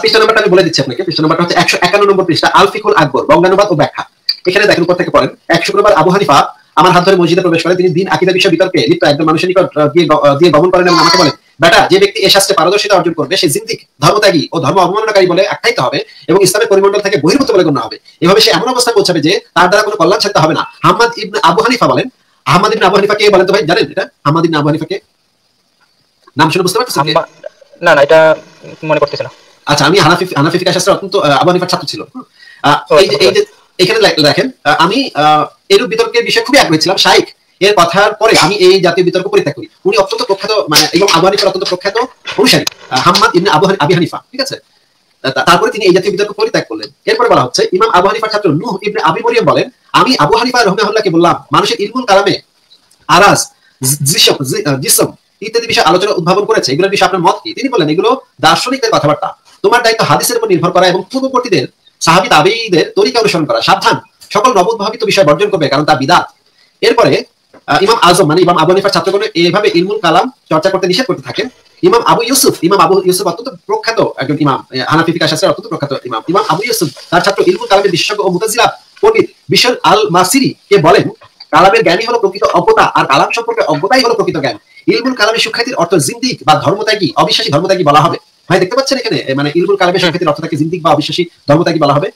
পৃষ্ঠা নাম্বারটা আমি বলে দিচ্ছি আপনাকে। পৃষ্ঠা নাম্বারটা হচ্ছে একশো একান্ন নম্বর পৃষ্ঠা আলফিকুল আকবর বঙ্গানুবাদ ও ব্যাখ্যা। এখানে দেখেন উপর থেকে পড়েন। এক শুক্রবার আবু হানিফা আমার হাত ধরে মসজিদে প্রবেশ করে তিনি দিন আকিদা বিষয় বিতর্কে লিপ্ত একজন মানুষের নিকট দিয়ে দিয়ে গমন করেন এবং আমাকে বলেন বেটা যে ব্যক্তি এ শাস্ত্রে পারদর্শিতা অর্জন করবে সে জিন্দিক ধর্মত্যাগী ও ধর্ম অবমাননাকারী বলে আখ্যায়িত হবে এবং ইসলামের পরিমণ্ডল থেকে বহির্ভূত বলে গণ্য হবে। এভাবে সে এমন অবস্থায় পৌঁছাবে যে তার দ্বারা কোনো কল্যাণ ছাড়তে হবে না। আহমদ ইবনে আবু হানিফা বলেন আহমদ ইবনে আবু হানিফা কে বলেন তো ভাই জানেন এটা? আহমদ ইবনে আবু হানিফা কে? নাম শুনে বুঝতে পারছেন না না এটা মনে করতেছে না। আচ্ছা আমি হানাফি হানাফি ফিকা শাস্ত্রে অত্যন্ত আবু হানিফার ছাত্র ছিল। ও, এই যে এই যে এখানে দেখেন আমি আহ, এরূপ বিতর্কের বিষয়ে খুবই আগ্রহী ছিলাম। শাইক এর কথার পরে আমি এই জাতীয় বিতর্ক পরিত্যাগ করি। উনি অত্যন্ত প্রখ্যাত মানে এবং আবু হানিফার অত্যন্ত প্রখ্যাত অনুসারী হাম্মাদ ইবনে আবু আবি হানিফা, ঠিক আছে? তারপরে তিনি এই জাতীয় বিতর্ক পরিত্যাগ করলেন। এরপরে বলা হচ্ছে, ইমাম আবু হানিফার ছাত্র নূহ ইবনে আবি মরিয়ম বলেন, আমি আবু হানিফা রহমাহুল্লাহকে বললাম, মানুষের ইলমুল কালামে আরাজ, জি- জিসম জিসম ইত্যাদি বিষয়ে আলোচনা উদ্ভাবন করেছে। এগুলোর বিষয়ে আপনার মত কি? তিনি বলেন, এগুলো দার্শনিকদের কথাবার্তা। তোমার দায়িত্ব হাদিসের উপর নির্ভর করা এবং পূর্ববর্তীদের, সাহাবি তাবেঈদের তরিকা অনুসরণ করা। সাবধান, সকল নবোদ্ভাবিত বিষয় বর্জন করবে, কারণ তা বিদাত। এরপরে ইমাম আজম মানে ইমাম আবু হানিফার ছাত্রগণ এভাবে ইলমুল কালাম চর্চা করতে নিষেধ করতে থাকেন। ইমাম আবু ইউসুফ, ইমাম আবু ইউসুফ অত্যন্ত প্রখ্যাত একজন ইমাম হানাফি ফিকা শাস্ত্রের অত্যন্ত প্রখ্যাত ইমাম। ইমাম আবু ইউসুফ, তার ছাত্র ইলমুল কালামের বিশেষজ্ঞ ও মুতাজিলা পণ্ডিত বিশাল আল মাসিরি কে বলেন, কালামের জ্ঞানী হলো প্রকৃত অজ্ঞতা আর কালাম সম্পর্কে অজ্ঞতাই হলো প্রকৃত জ্ঞান। ইলমুল কালামের সুখ্যাতির অর্থ জিন্দিক বা ধর্মত্যাগী, অবিশ্বাসী ধর্মত্যাগী বলা হবে। ভাই, দেখতে পাচ্ছেন এখানে? মানে ইলমুল কালামের সুখ্যাতির অর্থটাকে জিন্দিক বা অবিশ্বাসী ধর্মত্যাগী বলা হবে।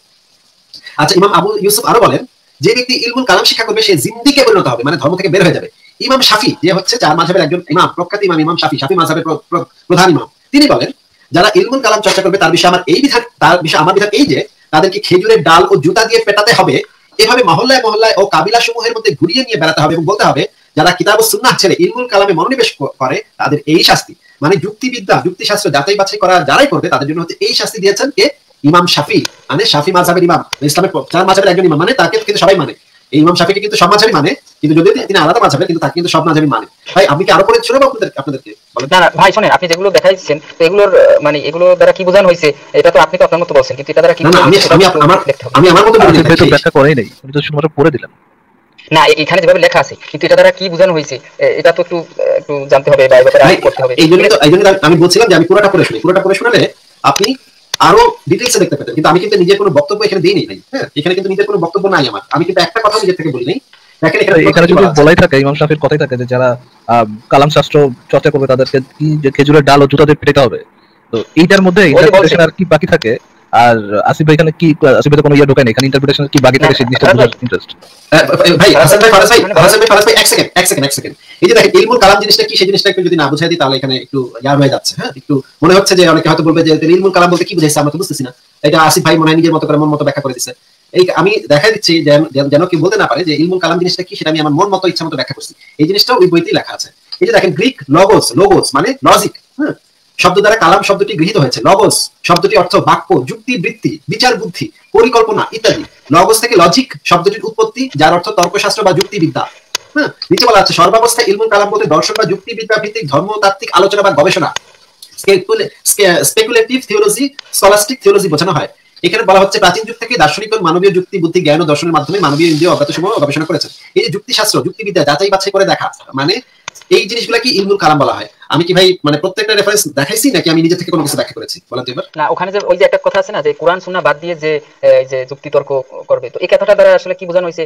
আচ্ছা ইমাম আবু ইউসুফ আরও বলেন যে ব্যক্তি ইলমুল কালাম শিক্ষা করবে, সে জিন্দিকে পরিণত হবে মানে ধর্ম থেকে বের হয়ে যাবে। ইমাম শাফি, যে হচ্ছে চার মাঝহের একজন ইমাম, প্রখ্যাত ইমাম ইমাম শাফি শাফি প্র- প্রধান ইমাম, তিনি বলেন, যারা ইলমুল কালাম চর্চা করবে, তার বিষয়ে আমার এই বিধান তার বিষয়ে আমার বিধান এই যে, তাদেরকে খেজুরের ডাল ও জুতা দিয়ে পেটাতে হবে। এভাবে মহল্লায় মহল্লায় ও কাবিলা সমূহের মধ্যে ঘুরিয়ে নিয়ে বেড়াতে হবে এবং বলতে হবে, যারা কিতাব ও সুন্নাহ ছেড়ে ইলমুল কালামে মনোনিবেশ করে, তাদের এই শাস্তি। মানে যুক্তিবিদ্যা, যুক্তিশাস্ত্র যাচাই বাছাই করা, যারাই করবে, তাদের জন্য হচ্ছে এই শাস্তি দিয়েছেন কে? ইমাম শাফি মানে শাফি মাযহাবের ইমাম ইসলামের চার মাযহাবের একজন ইমাম মানে তাকে কিন্তু সবাই মানে। এই ইমাম শাফিকে কিন্তু সব মাঝাবি মানে কিন্তু যদিও তিনি আলাদা মাঝাবের কিন্তু তাকে কিন্তু সব মাঝাবি মানে। ভাই আপনি কি আরও পরে শোনাবো আপনাদের আপনাদেরকে? না না ভাই শোনেন আপনি যেগুলো দেখাইছেন তো এগুলোর মানে এগুলো দ্বারা কি বোঝানো হয়েছে এটা তো আপনি তো আপনার মতো বলছেন কিন্তু এটা দ্বারা কি আমি আমি আমার আমি আমার মতো বলে তো দিচ্ছি ব্যাখ্যা করেই নেই উনি তো শুধুমাত্র পড়ে দিলেন না এখানে যেভাবে লেখা আছে কিন্তু এটা দ্বারা কি বোঝানো হয়েছে এটা তো একটু একটু জানতে হবে বা এই ব্যাপারে করতে হবে। এই জন্য তো এই জন্য আমি বলছিলাম যে আমি পুরোটা পড়ে শুনি। পুরোটা পড়ে শোনালে আপনি আরও ডিটেলসে দেখতে পেতেন কিন্তু আমি কিন্তু নিজের কোনো বক্তব্য এখানে দিই নাই হ্যাঁ এখানে কিন্তু নিজের কোনো বক্তব্য নাই আমার। আমি কিন্তু একটা কথা নিজের থেকে বলি নাই এখানে যদি বলাই থাকে ইমাম শাফির কথাই থাকে যে যারা আহ, কালাম শাস্ত্র চর্চা করবে তাদেরকে খেজুরের ডাল ও জুতা দিয়ে পেটাতে হবে? তো এইটার মধ্যে ইন্টারপ্রিটেশন আর কি বাকি থাকে? আর আসিফ ভাই এখানে কি আসিফ ভাই কোনো ইয়ে এখানে ইন্টারপ্রিটেশন কি বাকি থাকে না, সেই জিনিসটা বোঝার ইন্টারেস্ট ভাই হাসান ভাই ভাই ভাই ভাই এক সেকেন্ড এক সেকেন্ড এক সেকেন্ড এই যে দেখেন ইলমুল কালাম জিনিসটা কি সেই জিনিসটা একটু যদি না বুঝাই দিই তাহলে এখানে একটু ইয়ার হয়ে যাচ্ছে হ্যাঁ? একটু মনে হচ্ছে যে অনেকে হয়তো বলবে যে ইলমুল কালাম বলতে কি বুঝাইছে? আমরা তো বুঝতেছি না। এটা আসিফ ভাই মনে হয় নিজের মতো করে মন মতো ব্যাখ্যা করে দিচ্ছে এই আমি দেখা দিচ্ছি যেন কি বলতে না পারে যে ইলমুল কালাম জিনিসটা কি সেটা আমি আমার মন মতো ইচ্ছা মতো ব্যাখ্যা করছি। এই জিনিসটা ওই বইতেই লেখা আছে। এই যে দেখেন গ্রিক লগোস লোগোস মানে লজিক হ্যাঁ? শব্দ দ্বারা কালাম শব্দটি গৃহীত হয়েছে। লগোস শব্দটি অর্থ বাক্য, যুক্তি, বৃত্তি, বিচার, বুদ্ধি, পরিকল্পনা ইত্যাদি। লগোস থেকে লজিক শব্দটির উৎপত্তি, যার অর্থ তর্কশাস্ত্র বা যুক্তিবিদ্যা। হ্যাঁ নিচে বলা আছে, সর্বাবস্থায় ইলমুল কালাম বলতে দর্শন বা যুক্তিবিদ্যা ভিত্তিক ধর্মতাত্ত্বিক আলোচনা বা গবেষণা। স্পেকুলেটিভ থিওলজি স্কলাস্টিক থিওলজি বোঝানো হয়। এখানে বলা হচ্ছে, প্রাচীন যুগ থেকে দার্শনিক মানবীয় যুক্তি, বুদ্ধি, জ্ঞান ও দর্শনের মাধ্যমে মানবীয় ইন্দ্রিয় অজ্ঞাত সমূহ গবেষণা করেছেন। এই যে যুক্তিশাস্ত্র, যুক্তিবিদ্যা যাচাই বাছাই করে দেখা মানে এই জিনিসগুলা কি ইলমুল কালাম বলা হয়? আমি কি ভাই মানে প্রত্যেকটা রেফারেন্স দেখাইছি নাকি আমি নিজে থেকে কোনো কিছু ব্যাখ্যা করেছি? বলেন তো এবার। না ওখানে যে ওই যে একটা কথা আছে না যে কোরআন সুন্নাহ বাদ দিয়ে যে এই যে যুক্তি তর্ক করবে তো এই কথাটা দ্বারা আসলে কি বোঝানো হয়েছে?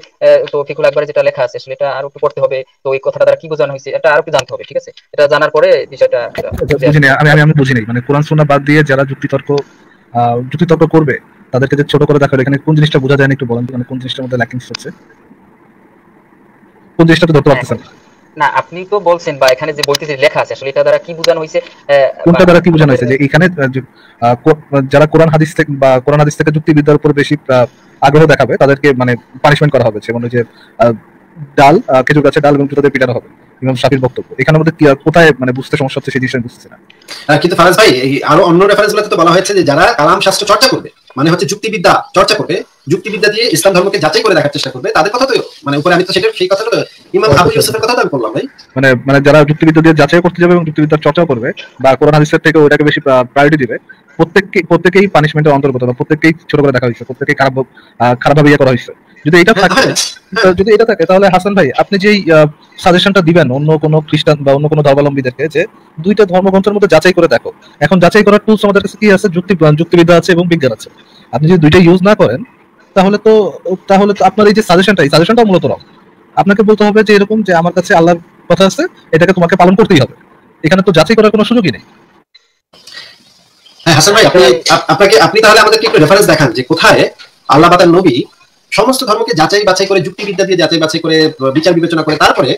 তো ফিকুল একবারে যেটা লেখা আছে আসলে এটা আরও একটু পড়তে হবে তো এই কথাটা দ্বারা কি বোঝানো হয়েছে? এটা আরও একটু জানতে হবে ঠিক আছে? এটা জানার পরে বিষয়টা বুঝিনি আমি আমি আমি বুঝিনি। মানে কোরআন সুন্নাহ বাদ দিয়ে যারা যুক্তিতর্ক আহ, যুক্তিতর্ক করবে তাদেরকে যে ছোট করে দেখা এখানে কোন জিনিসটা বোঝা যায় না একটু বলেন মানে কোন জিনিসটার মধ্যে ল্যাকিংস হচ্ছে কোন জিনিসটা তো ধরতে পারতেছেন না? না, আপনি তো বলছেন বা এখানে যে বলতেছে লেখা আছে, আসলে এটা দ্বারা কি বোঝানো হয়েছে কোনটা দ্বারা কি বোঝানো হয়েছে? যে এখানে যারা কোরআন হাদিস থেকে, বা কোরআন হাদিস থেকে যুক্তিবিদ্যার উপর বেশি আগ্রহ দেখাবে, তাদেরকে মানে পানিশমেন্ট করা হবে। যেমন যে ডাল খেজুর গাছে ডাল এবং জুতাদের পিটানো হবে। ইমাম শাফির বক্তব্য। এখানের মধ্যে কোথায় মানে বুঝতে সমস্যা হচ্ছে সেই জিনিসটা বুঝতেছি না। কিন্তু ফারাজ ভাই আরও অন্য রেফারেন্স গুলোতে তো বলা হয়েছে যে যারা কালাম শাস্ত্র চর্চা করবে মানে হচ্ছে যুক্তিবিদ্যা চর্চা করবে যুক্তিবিদ্যা দিয়ে ইসলাম ধর্মকে যাচাই করে দেখার চেষ্টা করবে তাদের কথা তো মানে উপরে আমি তো সেটা সেই কথাটা তো ইমাম আবু ইউসুফের কথা আমি বললাম ভাই। মানে মানে যারা যুক্তিবিদ্যা দিয়ে যাচাই করতে যাবে এবং যুক্তিবিদ্যার চর্চা করবে বা কোরআন হাদিসের থেকে ওইটাকে বেশি প্রায়োরিটি দিবে প্রত্যেককে প্রত্যেকেই পানিশমেন্টের অন্তর্গত বা প্রত্যেককেই ছোট করে দেখা হয়েছে প্রত্যেকেই খারাপ খারাপ ভাবে ইয়ে করা হয়েছে। যদি এটা থাকে হ্যাঁ, যদি এটা থাকে তাহলে হাসান ভাই আপনি যেই সাজেশনটা দিবেন অন্য কোনো খ্রিস্টান বা অন্য কোনো ধর্মাবলম্বীদেরকে যে দুইটা ধর্মগ্রন্থের মধ্যে যাচাই করে দেখো। এখন যাচাই করার টুলস আমাদের কাছে কি আছে? যুক্তি যুক্তিবিদ্যা আছে এবং বিজ্ঞান আছে। আপনি যদি দুইটা ইউজ না করেন তাহলে তো তাহলে তো আপনার এই যে সাজেশনটা এই সাজেশনটা মূলত রং আপনাকে বলতে হবে যে এরকম যে আমার কাছে আল্লাহর কথা আছে এটাকে তোমাকে পালন করতেই হবে। এখানে তো যাচাই করার কোনো সুযোগই নেই। হ্যাঁ হাসান ভাই আপনি আপনাকে আপনি তাহলে আমাদেরকে একটু রেফারেন্স দেখান যে কোথায় আল্লাহ নবী সমস্ত ধর্মকে যাচাই বাছাই করে যুক্তিবিদ্যা দিয়ে যাচাই বাছাই করে বিচার বিবেচনা করে তারপরে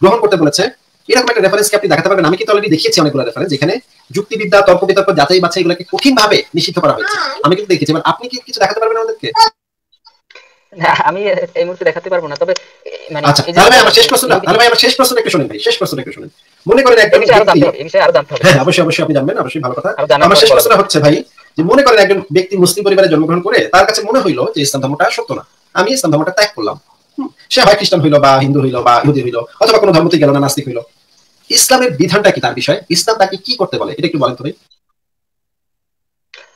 গ্রহণ করতে বলেছে। এরকম একটা রেফারেন্স কি আপনি দেখাতে পারবেন? আমি কিন্তু অলরেডি দেখিয়েছি অনেকগুলো রেফারেন্স যেখানে যুক্তিবিদ্যা তর্ক বিতর্ক যাচাই বাছাই এগুলোকে কঠিন ভাবে নিষিদ্ধ করা হয়েছে। আমি কিন্তু দেখেছি এবার আপনি কি কিছু দেখাতে পারবেন আমাদেরকে? না, আমি এই মুহূর্তে দেখাতে পারব না তবে মানে আচ্ছা তাহলে ভাই আমার শেষ প্রশ্নটা তাহলে ভাই আমার শেষ প্রশ্নটা একটু শুনেন ভাই শেষ প্রশ্নটা একটু শুনেন। মনে করেন এই একজন ব্যক্তি- এই বিষয়ে আরও জানতে হবে। হ্যাঁ অবশ্যই অবশ্যই আপনি জানবেন অবশ্যই ভালো কথা। আমার শেষ প্রশ্ন হচ্ছে ভাই যে মনে করেন একজন ব্যক্তি মুসলিম পরিবারে জন্মগ্রহণ করে তার কাছে মনে হইল যে ইসলাম ধর্মটা সত্য না। আমি ইসলাম ধর্মটা ত্যাগ করলাম। সে হয় খ্রিস্টান হইল বা হিন্দু হইল বা ইহুদি হইল অথবা কোনো ধর্মতে গেল না নাস্তিক হইল। ইসলামের বিধানটা কি তার বিষয়? ইসলাম তাকে কি করতে বলে? এটা একটু বলেন তো ভাই।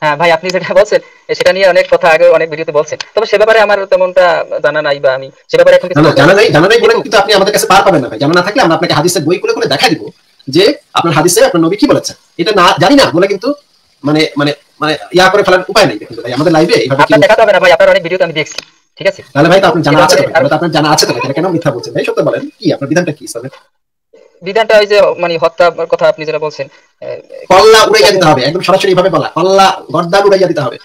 হ্যাঁ ভাই আপনি যেটা বলছেন সেটা নিয়ে অনেক কথা আগে অনেক ভিডিওতে বলছেন। তবে সে ব্যাপারে আমার তেমনটা জানা নাই বা আমি সে ব্যাপারে এখন কিছু জানা নাই জানা নাই বলেন কিন্তু- আপনি আমাদের কাছে পার পাবেন না ভাই। জানা না থাকলে আমরা আপনাকে হাদিসের বই খুলে খুলে দেখা দিব যে আপনার হাদিসে আপনার নবী কি বলেছেন। এটা না জানি না বলে কিন্তু মানে মানে মানে ইয়া করে ফেলার উপায় নেই কিন্তু ভাই। আমাদের লাইভে এইভাবে দেখাতে হবে না ভাই আপনার অনেক ভিডিওতে আমি দেখছি। ঠিক আছে? তাহলে ভাই তো আপনার জানা আছে তো তাহলে তো আপনার জানা আছে তো তাহলে কেন মিথ্যা বলছেন ভাই? সত্য বলেন কি আপনার বিধানটা কি ইসলামের? বিধানটা ওই যে মানে হত্যা কথা আপনি যেটা বলছেন এ, কল্লা উড়াইয়া দিতে হবে একদম সরাসরি ভাবে বলা কল্লা গর্দান উড়াইয়া দিতে হবে।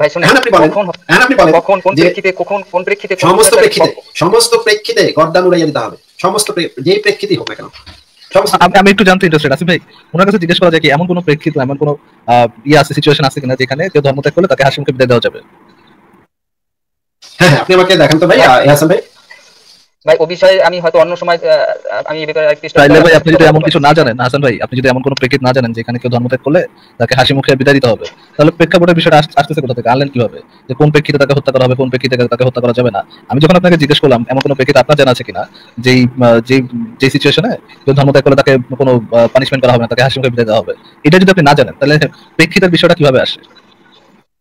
ভাই শুনুন আপনি বলেন কখন আপনি বলেন কখন কোন প্রেক্ষিতে কখন কোন প্রেক্ষিতে সমস্ত প্রেক্ষিতে সমস্ত প্রেক্ষিতে গর্দান উড়াইয়া দিতে হবে। সমস্ত প্রে- যেই প্রেক্ষিতেই হোক না কেন। আমি একটু জানতে ইন্টারেস্টেড আছি ভাই ওনার কাছে জিজ্ঞেস করা যায় কি এমন কোনো প্রেক্ষিত এমন কোনো ইয়ে আছে সিচুয়েশন আছে কিনা যেখানে কেউ ধর্মত্যাগ করলে তাকে হাসি মুখে বিদায় দেওয়া যাবে? হ্যাঁ হ্যাঁ আপনি আমাকে দেখান তো ভাই হাসান ভাই। ভাই ও বিষয়ে আমি হয়তো অন্য সময় আমি এই ব্যাপারে তাইলে ভাই আপনি যদি এমন কিছু না জানেন হাসান ভাই আপনি যদি এমন কোনো প্রেক্ষিত না জানেন যেখানে কেউ ধর্মত্যাগ করলে তাকে হাসি মুখে বিদায় দিতে হবে। তাহলে প্রেক্ষাপটের বিষয়টা আসতেছে কোথা থেকে? আনলেন কীভাবে? যে কোন প্রেক্ষিতে তাকে হত্যা করা হবে কোন প্রেক্ষিতে তাকে হত্যা করা যাবে না? আমি যখন আপনাকে জিজ্ঞেস করলাম এমন কোনো প্রেক্ষিত আপনার জানা আছে কিনা? যেই যেই যে সিচুয়েশনে কেউ ধর্মত্যাগ করলে তাকে কোনো পানিশমেন্ট করা হবে না তাকে হাসি মুখে বিদায় দেওয়া হবে। এটা যদি আপনি না জানেন তাহলে প্রেক্ষিতের বিষয়টা কীভাবে আসে?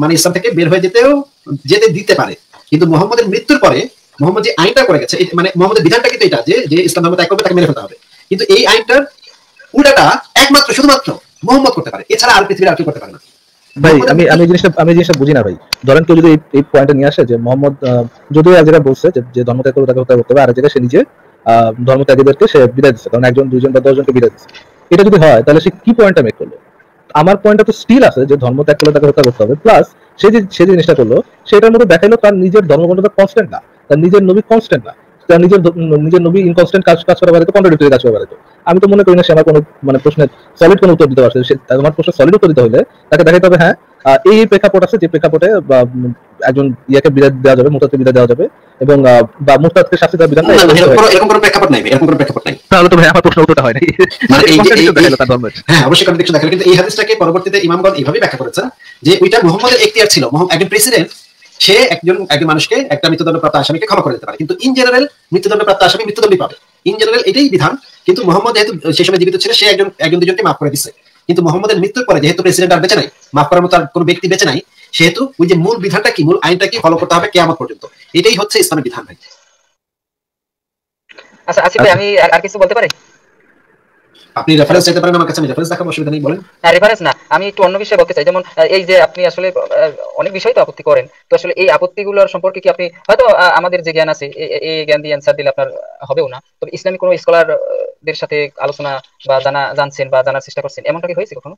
মানে ইসলাম থেকে বের হয়ে যেতেও যেতে দিতে পারে। কিন্তু মোহাম্মদের মৃত্যুর পরে মোহাম্মদ যে আইনটা করে গেছে মানে মোহাম্মদের বিধানটা কিন্তু এটা যে যে ইসলাম ধর্ম ত্যাগ করবে তাকে মেরে ফেলতে হবে। কিন্তু এই আইনটার উল্টাটা একমাত্র শুধুমাত্র মোহাম্মদ করতে পারে। এছাড়া আর পৃথিবীর আর কেউ করতে পারে না। ভাই আমি আমি জিনিসটা আমি জিনিসটা বুঝি না ভাই। ধরেন কেউ যদি এই- এই পয়েন্টে নিয়ে আসে যে মোহাম্মদ যদিও এক জায়গায় বলছে যে ধর্ম ত্যাগ করবে তাকে হত্যা করতে হবে আর জায়গায় সে নিজে আহ, ধর্ম ত্যাগীদেরকে সে বিদায় দিচ্ছে। কারণ একজন দুইজন বা দশজনকে বিদায় দিচ্ছে। এটা যদি হয় তাহলে সে কি পয়েন্টটা মেক করল? আমার পয়েন্টটা তো স্টিল আছে যে ধর্ম ত্যাগ করলে তাকে হত্যা করতে হবে। প্লাস সে যে, সে জিনিসটা করল, সেটার মধ্যে দেখাইলো তার নিজের ধর্মগ্রন্থটা কনস্ট্যান্ট না। তার নিজের নবী কনস্ট্যান্ট না। তার নিজের নিজের নবী ইনকনস্ট্যান্ট কাজ কাজ করা কন্ট্রাডিক্টরি কাজ করা আমি তো মনে করি না সে আমার কোনো মানে প্রশ্নের সলিড কোনো উত্তর দিতে পারছে। আমার প্রশ্নের সলিড উত্তর দিতে হলে তাকে দেখাইতে হবে হ্যাঁ এই প্রেক্ষাপট আছে, যে প্রেক্ষাপটে একজন ইয়াকে বিদায় দেওয়া যাবে মুরতাদকে বিদায় দেওয়া যাবে এবং বা মুরতাদকে শাস্তি দেওয়ার বিধানটা এরকম কোনো এরকম কোনো প্রেক্ষাপট নাই এরকম কোনো প্রেক্ষাপট নাই। তাহলে তো ভাই আমার প্রশ্ন উত্তরটা হয় নাই। মানে এই যে- হ্যাঁ অবশ্যই কন্ট্রাডিকশন দেখাল কিন্তু এই হাদিসটাকে পরবর্তীতে ইমামগণ এইভাবে ব্যাখ্যা করেছেন যে ওইটা মুহাম্মদের এখতিয়ার ছিল। মোহাম্মদ একজন প্রেসিডেন্ট সে একজন একজন মানুষকে একটা মৃত্যুদণ্ডপ্রাপ্ত আসামিকে ক্ষমা করে দিতে পারে। কিন্তু ইন জেনারেল মৃত্যুদণ্ডপ্রাপ্ত আসামি মৃত্যুদণ্ডই পাবে। ইন জেনারেল এটাই বিধান। কিন্তু মোহাম্মদ যেহেতু সেই সময় জীবিত ছিল সে একজন একজন দুজনকে মাফ করে দিচ্ছে কিন্তু মোহাম্মদের মৃত্যুর পরে যেহেতু প্রেসিডেন্ট আর বেঁচে নাই মাফ করার মতো আর কোনো ব্যক্তি বেঁচে নাই সেহেতু ওই যে মূল বিধানটা কি? মূল আইনটা কি? ফলো করতে হবে কেয়ামত পর্যন্ত। এটাই হচ্ছে ইসলামের বিধান ভাই। আচ্ছা আসিফ ভাই আমি আর আর কিছু বলতে পারি? আপনি রেফারেন্স চাইতে পারেন আমার কাছে আমি রেফারেন্স দেখাবো অসুবিধা নেই বলেন। হ্যাঁ রেফারেন্স না আমি একটু অন্য বিষয়ে বলতে চাই। যেমন এই যে আপনি আসলে অনেক বিষয় তো আপত্তি করেন তো আসলে এই আপত্তিগুলোর সম্পর্কে কি আপনি হয়তো আমাদের যে জ্ঞান আছে এই জ্ঞান দিয়ে অ্যান্সার দিলে আপনার হবেও না। তবে ইসলামিক কোনো স্কলার দের সাথে আলোচনা বা জানা জানছেন বা জানার চেষ্টা করছেন? এমনটা কি হয়েছে কখনো?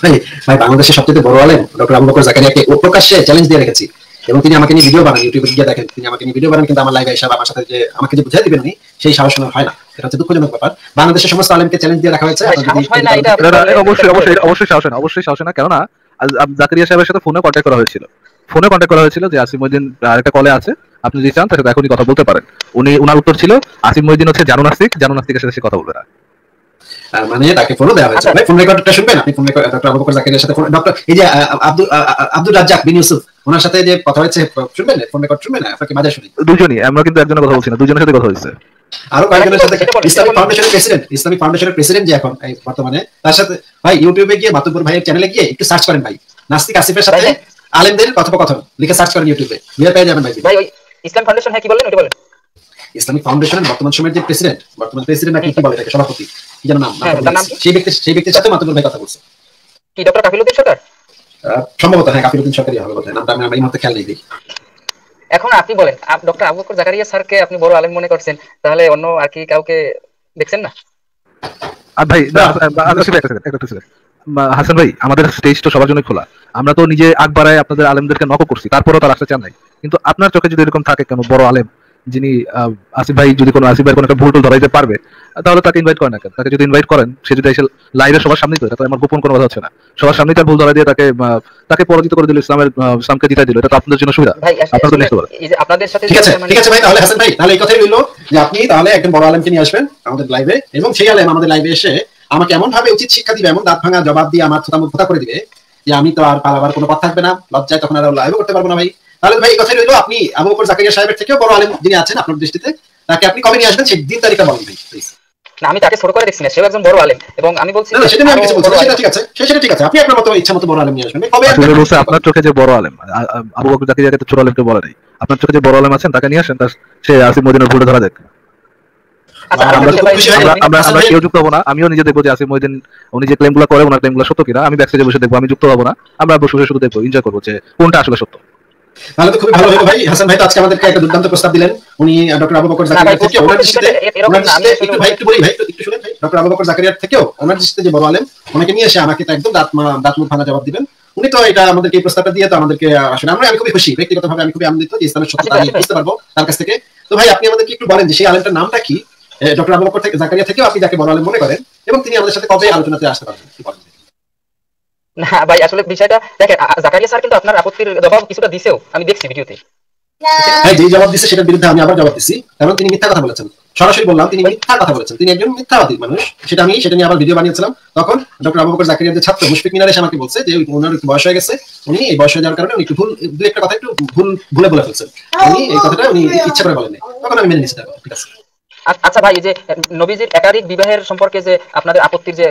ভাই ভাই বাংলাদেশের সবচেয়ে বড় আলেম ডক্টর আবু বকর জাকারিয়াকে ও প্রকাশ্যে চ্যালেঞ্জ দিয়ে রেখেছি। এবং তিনি আমাকে নিয়ে ভিডিও বানান ইউটিউবে গিয়ে দেখেন তিনি আমাকে নিয়ে ভিডিও বানান কিন্তু আমার লাইভে এসে আমার সাথে যে আমাকে যে বুঝাই দিবেন উনি সেই সাহস হয় না। এটা হচ্ছে দুঃখজনক ব্যাপার। বাংলাদেশের সমস্ত আলেমকে চ্যালেঞ্জ দিয়ে রাখা হয়েছে হয় অবশ্যই অবশ্যই অবশ্যই সাহস না অবশ্যই সাহস না। কেননা জাকারিয়া সাহেবের সাথে ফোনে কন্ট্যাক্ট করা হয়েছিল। ফোনে কন্ট্যাক্ট করা হয়েছিল যে আসিম মহিদিন আরেকটা কলে আছে আপনি যদি চান তার সাথে এখনই কথা বলতে পারেন। উনি উনার উত্তর ছিল আসিম মহিদিন হচ্ছে জানু নাস্তিক জানু নাস্তিকের সাথে সে কথা বলবে না। মানে তাকে ফোনও দেওয়া হয়েছে। আচ্ছা। ভাই ফোন রেকর্ডটা শুনবেন? আপনি phone record doctor Abu Bakar জাকারিয়ার সাথে ডক্টর এই যে আব্দুল আব্দুল রাজ্জাক বিন ইউসুফ ওনার সাথে যে কথা হয়েছে শুনবেন? ফোন রেকর্ড শুনবেন? আপনাকে মাঝে শুনি? দুজনই আমরা কিন্তু একজনের কথা বলছি না দুজনের সাথে কথা হয়েছে। আরও কয়েকজনের সাথে ইসলামিক ফাউন্ডেশনের প্রেসিডেন্ট ইসলামিক ফাউন্ডেশনের প্রেসিডেন্ট যে এখন এই বর্তমানে তার সাথে ভাই ইউটিউবে গিয়ে মাতুপুর ভাইয়ের চ্যানেলে গিয়ে একটু সার্চ করেন ভাই। নাস্তিক আসিফের সাথে আলেমদের কথোপকথন লিখে সার্চ করেন ইউটিউবে পেয়ে যাবেন ভাই। ভাই ইসলাম ফাউন্ডেশন হ্যাঁ কি বললেন ওটা বলেন। ইসলামিক ফাউন্ডেশনের বর্তমান সময়ের যে প্রেসিডেন্ট বর্তমান প্রেসিডেন্ট নাকি কি বলে এটাকে সভাপতি? কি যেন নাম? হ্যাঁ, তার নাম কি? সেই ব্যক্তি সেই ব্যক্তির সাথে মাতুপুর ভাই কথা বলছে। কি ডক্টর কাফিলুদ্দিন সরকার? সম্ভবত হ্যাঁ কাফিরুদ্দিন সরকারি হবে বোধহয়। নামটা আমি আমার এই মুহূর্তে খেয়াল নেই দেখি। এখন আপনি বলেন ডক্টর আবু বকর জাকারিয়া স্যারকে আপনি বড় আলেম মনে করছেন তাহলে অন্য আর কি কাউকে দেখছেন না? আর ভাই হাসান ভাই আমাদের স্টেজ তো সবার জন্য খোলা। আমরা তো নিজে আগ বাড়ায় আপনাদের আলেমদেরকে নক করছি তারপরও তার আসতে চান নাই। কিন্তু আপনার চোখে যদি এরকম থাকে কেন বড় আলেম? যিনি আসিফ ভাই যদি কোনো আসিফ ভাই কোনো একটা ভুল টুল ধরাইতে পারবে তাহলে তাকে ইনভাইট করেন না কেন? তাকে যদি ইনভাইট করেন সে যদি এসে লাইভে সবার সামনেই করে তাহলে আমার গোপন কোনো কথা হচ্ছে না। সবার সামনেই তার ভুল ধরা দিয়ে তাকে তাকে পরাজিত করে দিল ইসলামের আহ, ইসলামকে জিতাই দিল। এটা তো আপনাদের জন্য সুবিধা। আপনারা তো নিতে পারেন এই যে আপনাদের সাথে ঠিক আছে ঠিক আছে ভাই তাহলে হাসান ভাই তাহলে এই কথাই রইল যে আপনি তাহলে একজন বড় আলেমকে নিয়ে আসবেন আমাদের লাইভে এবং সেই আলেম আমাদের লাইভে এসে আমাকে এমন ভাবে উচিত শিক্ষা দিবে এমন দাঁত ভাঙা জবাব দিয়ে আমার থোতা মুখ করে দিবে যে আমি তো আর পালাবার কোনো পথ থাকবে না লজ্জায় তখন আর লাইভে করতে পারব না ভাই। তাহলে ভাই এই কথাই রইল। আপনি আবু বকর জাকারিয়া সাহেবের থেকেও বড় আলেম যিনি আছেন আপনার দৃষ্টিতে তাকে আপনি কবে নিয়ে আসবেন? সেই দিন তারিখটা বলেন ভাই প্লিজ না আমি তাকে ছোট করে দেখছি না সেও একজন বড় আলেম। এবং আমি বলছি না সেটা আমি কিছু বলছি সেটা ঠিক আছে সে- সেটা ঠিক আছে। আপনি আপনার মতো ইচ্ছা মতো বড় আলেম নিয়ে আসবেন। কবে আসলে আসবেন? বলছে আপনার চোখে যে বড় আলেম আবু বকর জাকিরিয়াকে তো ছোট আলেমকে বলে নাই। আপনার চোখে যে বড় আলেম আছেন তাকে নিয়ে আসেন তার সে আসিফ মদিনের ভুলটা ধরা দেখ আচ্ছা, আমরা আমরা ভাই- কেউ যুক্ত হব না আমিও নিজে দেখব যে আসিফ মহিদিন উনি যে ক্লেমগুলো করে ওনার ক্লেমগুলো সত্য কিনা আমি ব্যাকস্টেজে বসে দেখব আমি যুক্ত হব না আমরা বসে বসে শুধু দেখব এনজয় করব যে কোনটা আসলে সত্য। তাহলে তো খুবই ভালো হলো ভাই। হাসান ভাই তো আজকে আমাদেরকে একটা দুর্দান্ত প্রস্তাব দিলেন। উনি ডক্টর আবু বকর জাকারিয়া থেকে ওনার দৃষ্টিতে ওনার দৃষ্টিতে একটু ভাই একটু বলি ভাই একটু শুনেন ভাই। ডক্টর আবু বকর জাকারিয়ার থেকেও ওনার দৃষ্টিতে যে বড় আলেম ওনাকে নিয়ে এসে আমাকে তো একদম দাঁত দাঁত মুখ ভাঙা জবাব দিবেন। উনি তো এটা আমাদেরকে এই প্রস্তাবটা দিয়ে তো আমাদেরকে আসলে আমরা আমি খুবই খুশি। ব্যক্তিগতভাবে আমি খুবই আনন্দিত যে ইসলামের সত্যতা আমি আচ্ছা, বুঝতে পারব তার কাছ থেকে। তো ভাই আপনি আমাদেরকে একটু বলেন যে সেই আলেমটার নামটা কি? ডক্টর আবু বকর থেকে জাকারিয়া থেকেও আপনি যাকে বড় আলেম মনে করেন এবং তিনি আমাদের সাথে কবে আলোচনাতে আসতে পারবেন? একটু বলেন। না ভাই আসলে বিষয়টা দেখেন জাকারিয়া স্যার কিন্তু আপনার আপত্তির জবাব কিছুটা দিছেও আমি দেখছি ভিডিওতে। হ্যাঁ। যে জবাব দিচ্ছে সেটার বিরুদ্ধে আমি আবার জবাব দিচ্ছি কারণ তিনি মিথ্যা কথা বলেছেন। সরাসরি বললাম তিনি মিথ্যা কথা বলেছেন। তিনি একজন মিথ্যাবাদী মানুষ। সেটা আমি সেটা নিয়ে আবার ভিডিও বানিয়েছিলাম। তখন ডক্টর আবু বকর জাকারিয়ার যে ছাত্র মুশফিক মিনার এসে আমাকে বলছে যে ওনার একটু বয়স হয়ে গেছে। উনি এই বয়স হয়ে যাওয়ার কারণে উনি একটু ভুল দু একটা কথা একটু ভুল ভুলে বলে ফেলছেন। উনি এই কথাটা উনি ইচ্ছা করে বলেন তখন আমি মেনে নিচ্ছি ঠিক আছে। আচ্ছা ভাই এই যে নবীজির একাধিক বিবাহের সম্পর্কে যে আপনাদের আপত্তির যে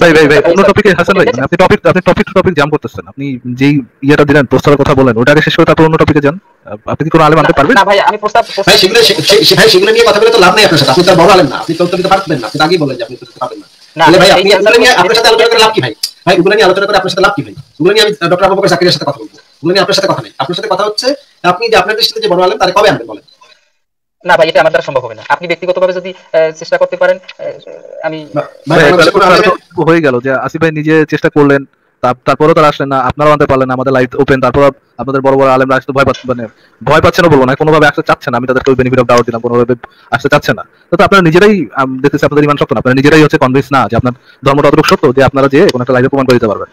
ভাই ভাই ভাই অন্য টপিকে হাসান ভাই আপনি টপিক আপনি টপিক টু টপিক জাম করতেছেন। আপনি যেই ইয়েটা দিলেন প্রস্তাবের কথা বলেন ওটাকে শেষ করে তারপর অন্য টপিকে যান। আপনি কি কোনো আলেম আনতে পারবেন? না ভাই আমি প্রস্তাব ভাই প্রস্তাব- সেগুলো ভাই সেগুলো নিয়ে কথা বলে তো লাভ নেই আপনার সাথে। আপনি তো বড় আলেন না আপনি তো উত্তর দিতে পারবেন না। আপনি তো আগেই বললেন যে আপনি উত্তর দিতে পারবেন না। না, তাহলে ভাই আপনি আপনার সাথে আলোচনা করে লাভ কি ভাই? ভাই ওগুলো নিয়ে আলোচনা করে আপনার সাথে লাভ কি ভাই? ওগুলো নিয়ে আমি ডক্টর আবু বকর জাকিরের সাথে কথা বলব। ওগুলো নিয়ে আপনার সাথে কথা নেই। আপনার সাথে কথা হচ্ছে আপনি যে আপনার দৃষ্টিতে যে বড় আলেম তারে কবে আনবেন বলেন? না ভাই এটা আমার দ্বারা সম্ভব হবে না। আপনি ব্যক্তিগতভাবে যদি চেষ্টা করতে পারেন আমি হয়ে গেল যে আসিফ ভাই নিজে চেষ্টা করলেন তার- তারপরেও তারা আসলেন না আপনারাও আনতে পারলেন আমাদের লাইফ ওপেন তারপর আপনাদের বড় বড় আলেমরা আসতে ভয় পাচ্ছেন মানে ভয় পাচ্ছেন বলব না কোনোভাবে আসতে চাচ্ছে না আমি তাদেরকে ওই বেনিফিট অফ ডাউট দিলাম কোনোভাবে আসতে চাচ্ছে না। তো আপনারা নিজেরাই দেখতেছি আপনাদের ইমান শক্ত না আপনারা নিজেরাই হচ্ছে কনভিন্স না যে আপনার ধর্মটা অতটুকু সত্য যে আপনারা যে কোনো একটা লাইফে প্রমাণ করে দিতে পারবেন।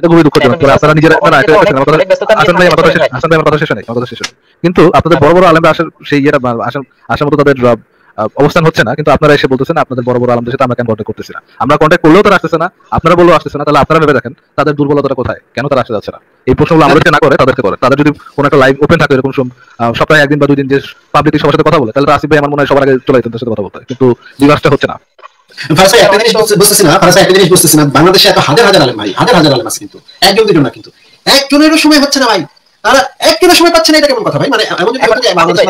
এটা খুবই দুঃখজনক। এখন আপনারা নিজেরা না, এটা- আমার হাসান ভাই আমার কথা। হাসান ভাই আমার কথা শেষ নেই আমার কথা শেষ কিন্তু আপনাদের বড় বড় আলেমরা আসার সেই ইয়েটা আসার মতো তাদের অবস্থান হচ্ছে না কিন্তু আপনারা এসে বলতেছেন আপনাদের বড় বড় আলমদের সাথে আমরা কেন কন্ট্যাক্ট করতেছি না। আমরা কন্ট্যাক্ট করলেও তারা আসতেছে না আপনারা বলেও আসতেছে না তাহলে আপনারা ভেবে দেখেন তাদের দুর্বলতাটা কোথায়? কেন তারা আসতে যাচ্ছে না? এই প্রশ্নগুলো আমাদেরকে না করে তাদেরকে করে। তাদের যদি কোনো একটা লাইভ ওপেন থাকে এরকম সপ্তাহে একদিন বা দুই দিন যে পাবলিক সবার সাথে কথা বলে তাহলে আসিফ ভাই আমার মনে হয় সবার আগে চলে যেতেন তার সাথে কথা বলতে। কিন্তু রিভার্সটা হচ্ছে না। ফার্স্ট একটা জিনিস বুঝতেছি না ফার্স্ট একটা জিনিস বুঝতেছি না। বাংলাদেশে এত হাজার হাজার আলেম ভাই, হাজার হাজার আলেম আছে কিন্তু। একজন দুজন না কিন্তু। একজনেরও সময় হচ্ছে না ভাই। তারা একজনের সময় পাচ্ছে না, এটা কেমন কথা ভাই? মানে এমন যদি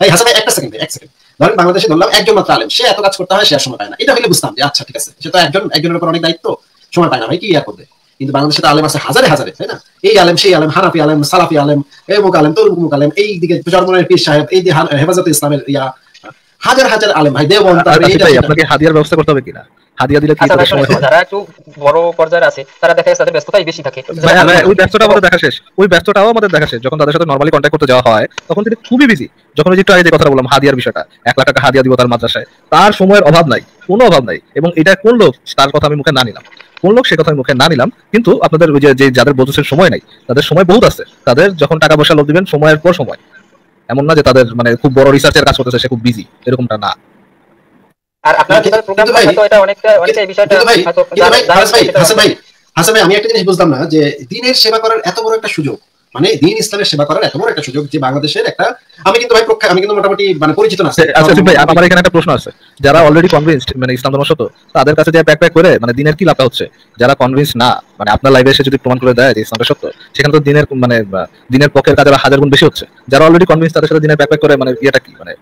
ভাই, হাসান একটা সেকেন্ড এক সেকেন্ড ধরেন বাংলাদেশে ধরলাম, একজন মাত্র আলেম। সে এত কাজ করতে হয়, সে সময় পায় না। এটা হলে বুঝতাম যে আচ্ছা ঠিক আছে। সে তো একজন একজনের উপর অনেক দায়িত্ব। সময় পায় না ভাই, কি আর করবে? কিন্তু বাংলাদেশে তো আলেম আছে হাজারে হাজারে, তাই না? এই আলেম, সেই আলেম, হানাফি আলেম, সালাফি আলেম এই মুখ আলেম, তরুক মুখ আলেম এই দিকে জন্মনের পীর সাহেব, এই হেফাজতে ইসলামের ইয়া হাজার হাজার আলেম ভাই এইটা ভাই সেটা। আপনাকে হাদিয়ার ব্যবস্থা করতে হবে কিনা? হাদিয়া দিলে কি আচ্ছা সময় হয়? যারা একটু বড় পর্যায়ে আছে তারা দেখা যাচ্ছে তাদের ব্যস্ততাই বেশি থাকে। ওই ব্যস্তটা আমাদের দেখা শেষ। ওই ব্যস্তটাও আমাদের দেখা শেষ। যখন তাদের সাথে নর্মালি কন্ট্যাক্ট করতে যাওয়া হয় তখন তিনি খুবই বিজি যখন ওই যে একটু আগে যে কথা বললাম হাদিয়ার বিষয়টা এক লাখ টাকা হাদিয়া দিব তার মাদ্রাসায় তার সময়ের অভাব নাই কোনো অভাব নাই। এবং এটা কোন লোক তার কথা আমি মুখে না নিলাম। কোন লোক সে কথা মুখে না নিলাম কিন্তু আপনাদের ওই যে যে যাদের বলতেছেন সময় নাই তাদের সময় বহুত আছে। তাদের যখন টাকা পয়সা লোক দিবেন সময়ের পর সময়। এমন না যে তাদের মানে খুব বড় রিসার্চের কাজ করতেছে সে খুব বিজি এরকমটা না। আর আপনারা কিন্তু প্রোগ্রাম হয়তো এটা অনেকটা অনেকটা বিষয়টা হয়তো কিন্তু ভাই জানা- হাসান ভাই জানা- হাসান ভাই হাসান ভাই আমি একটা জিনিস বুঝলাম না যে দিনের সেবা করার এত বড় একটা সুযোগ মানে দিন ইসলামের সেবা করার এত বড় একটা সুযোগ যে বাংলাদেশের একটা আমি কিন্তু ভাই প্রখ্যা- আমি কিন্তু মোটামুটি মানে পরিচিত না। আচ্ছা ভাই আমার এখানে একটা প্রশ্ন আছে। যারা অলরেডি কনভিন্সড মানে ইসলাম ধর্ম সত্য তাদের কাছে যে প্যাক প্যাক করে মানে দিনের কি লাভটা হচ্ছে? যারা কনভিন্স না মানে আপনার লাইভে এসে যদি প্রমাণ করে দেয় যে ইসলামটা সত্য সেখানে তো দিনের মানে দিনের পক্ষের কাজে হাজার গুণ বেশি হচ্ছে। যারা অলরেডি কনভিন্স তাদের সাথে দিনের প্যাক প্যাক করে মানে ইয়েটা কি? মানে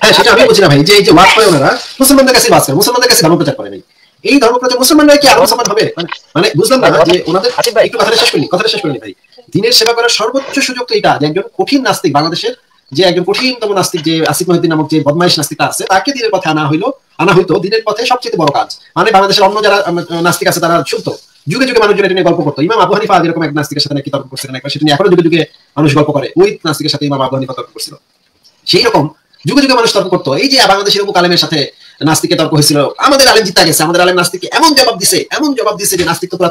হ্যাঁ সেটা আমি বুঝি না ভাই যে এই যে ওয়াজ করে ওনারা মুসলমানদের কাছে ওয়াজ করে মুসলমানদের কাছে ধর্ম প্রচার করে নাই। এই ধর্ম প্রচার মুসলমানরা কি আরও মুসলমান হবে? মানে- মানে বুঝলাম না যে ওনাদের একটু কথাটা শেষ করিনি কথাটা শেষ করিনি ভাই। দিনের সেবা করার সর্বোচ্চ সুযোগ তো এটা যে একজন কঠিন নাস্তিক বাংলাদেশের যে একজন কঠিনতম নাস্তিক যে আসিফ মহিউদ্দিন নামক যে বদমাইশ নাস্তিকটা আছে তাকে দিনের পথে আনা হইল আনা হইতো দিনের পথে সবচেয়ে বড় কাজ। মানে বাংলাদেশের অন্য যারা নাস্তিক আছে তারা শুনতো যুগে যুগে মানুষজন এটা নিয়ে গল্প করতো। ইমাম আবু হানিফা যেরকম এক নাস্তিকের সাথে নাকি তর্ক করছিলেন একবার সেটা নিয়ে এখনও যুগে যুগে মানুষ গল্প করে। ওই নাস্তিকের সাথে ইমাম আবু হানিফা তর্ক করছিল। সেই রকম যুগে যুগে মানুষ তর্ক করতো, এই যে বাংলাদেশের অমুক আলেমের সাথে নাস্তিকের তর্ক হয়েছিল, আমাদের আলেম জিতা গেছে, আমাদের আলেম নাস্তিককে এমন জবাব দিছে, এমন জবাব দিছে যে নাস্তিক তো পুরো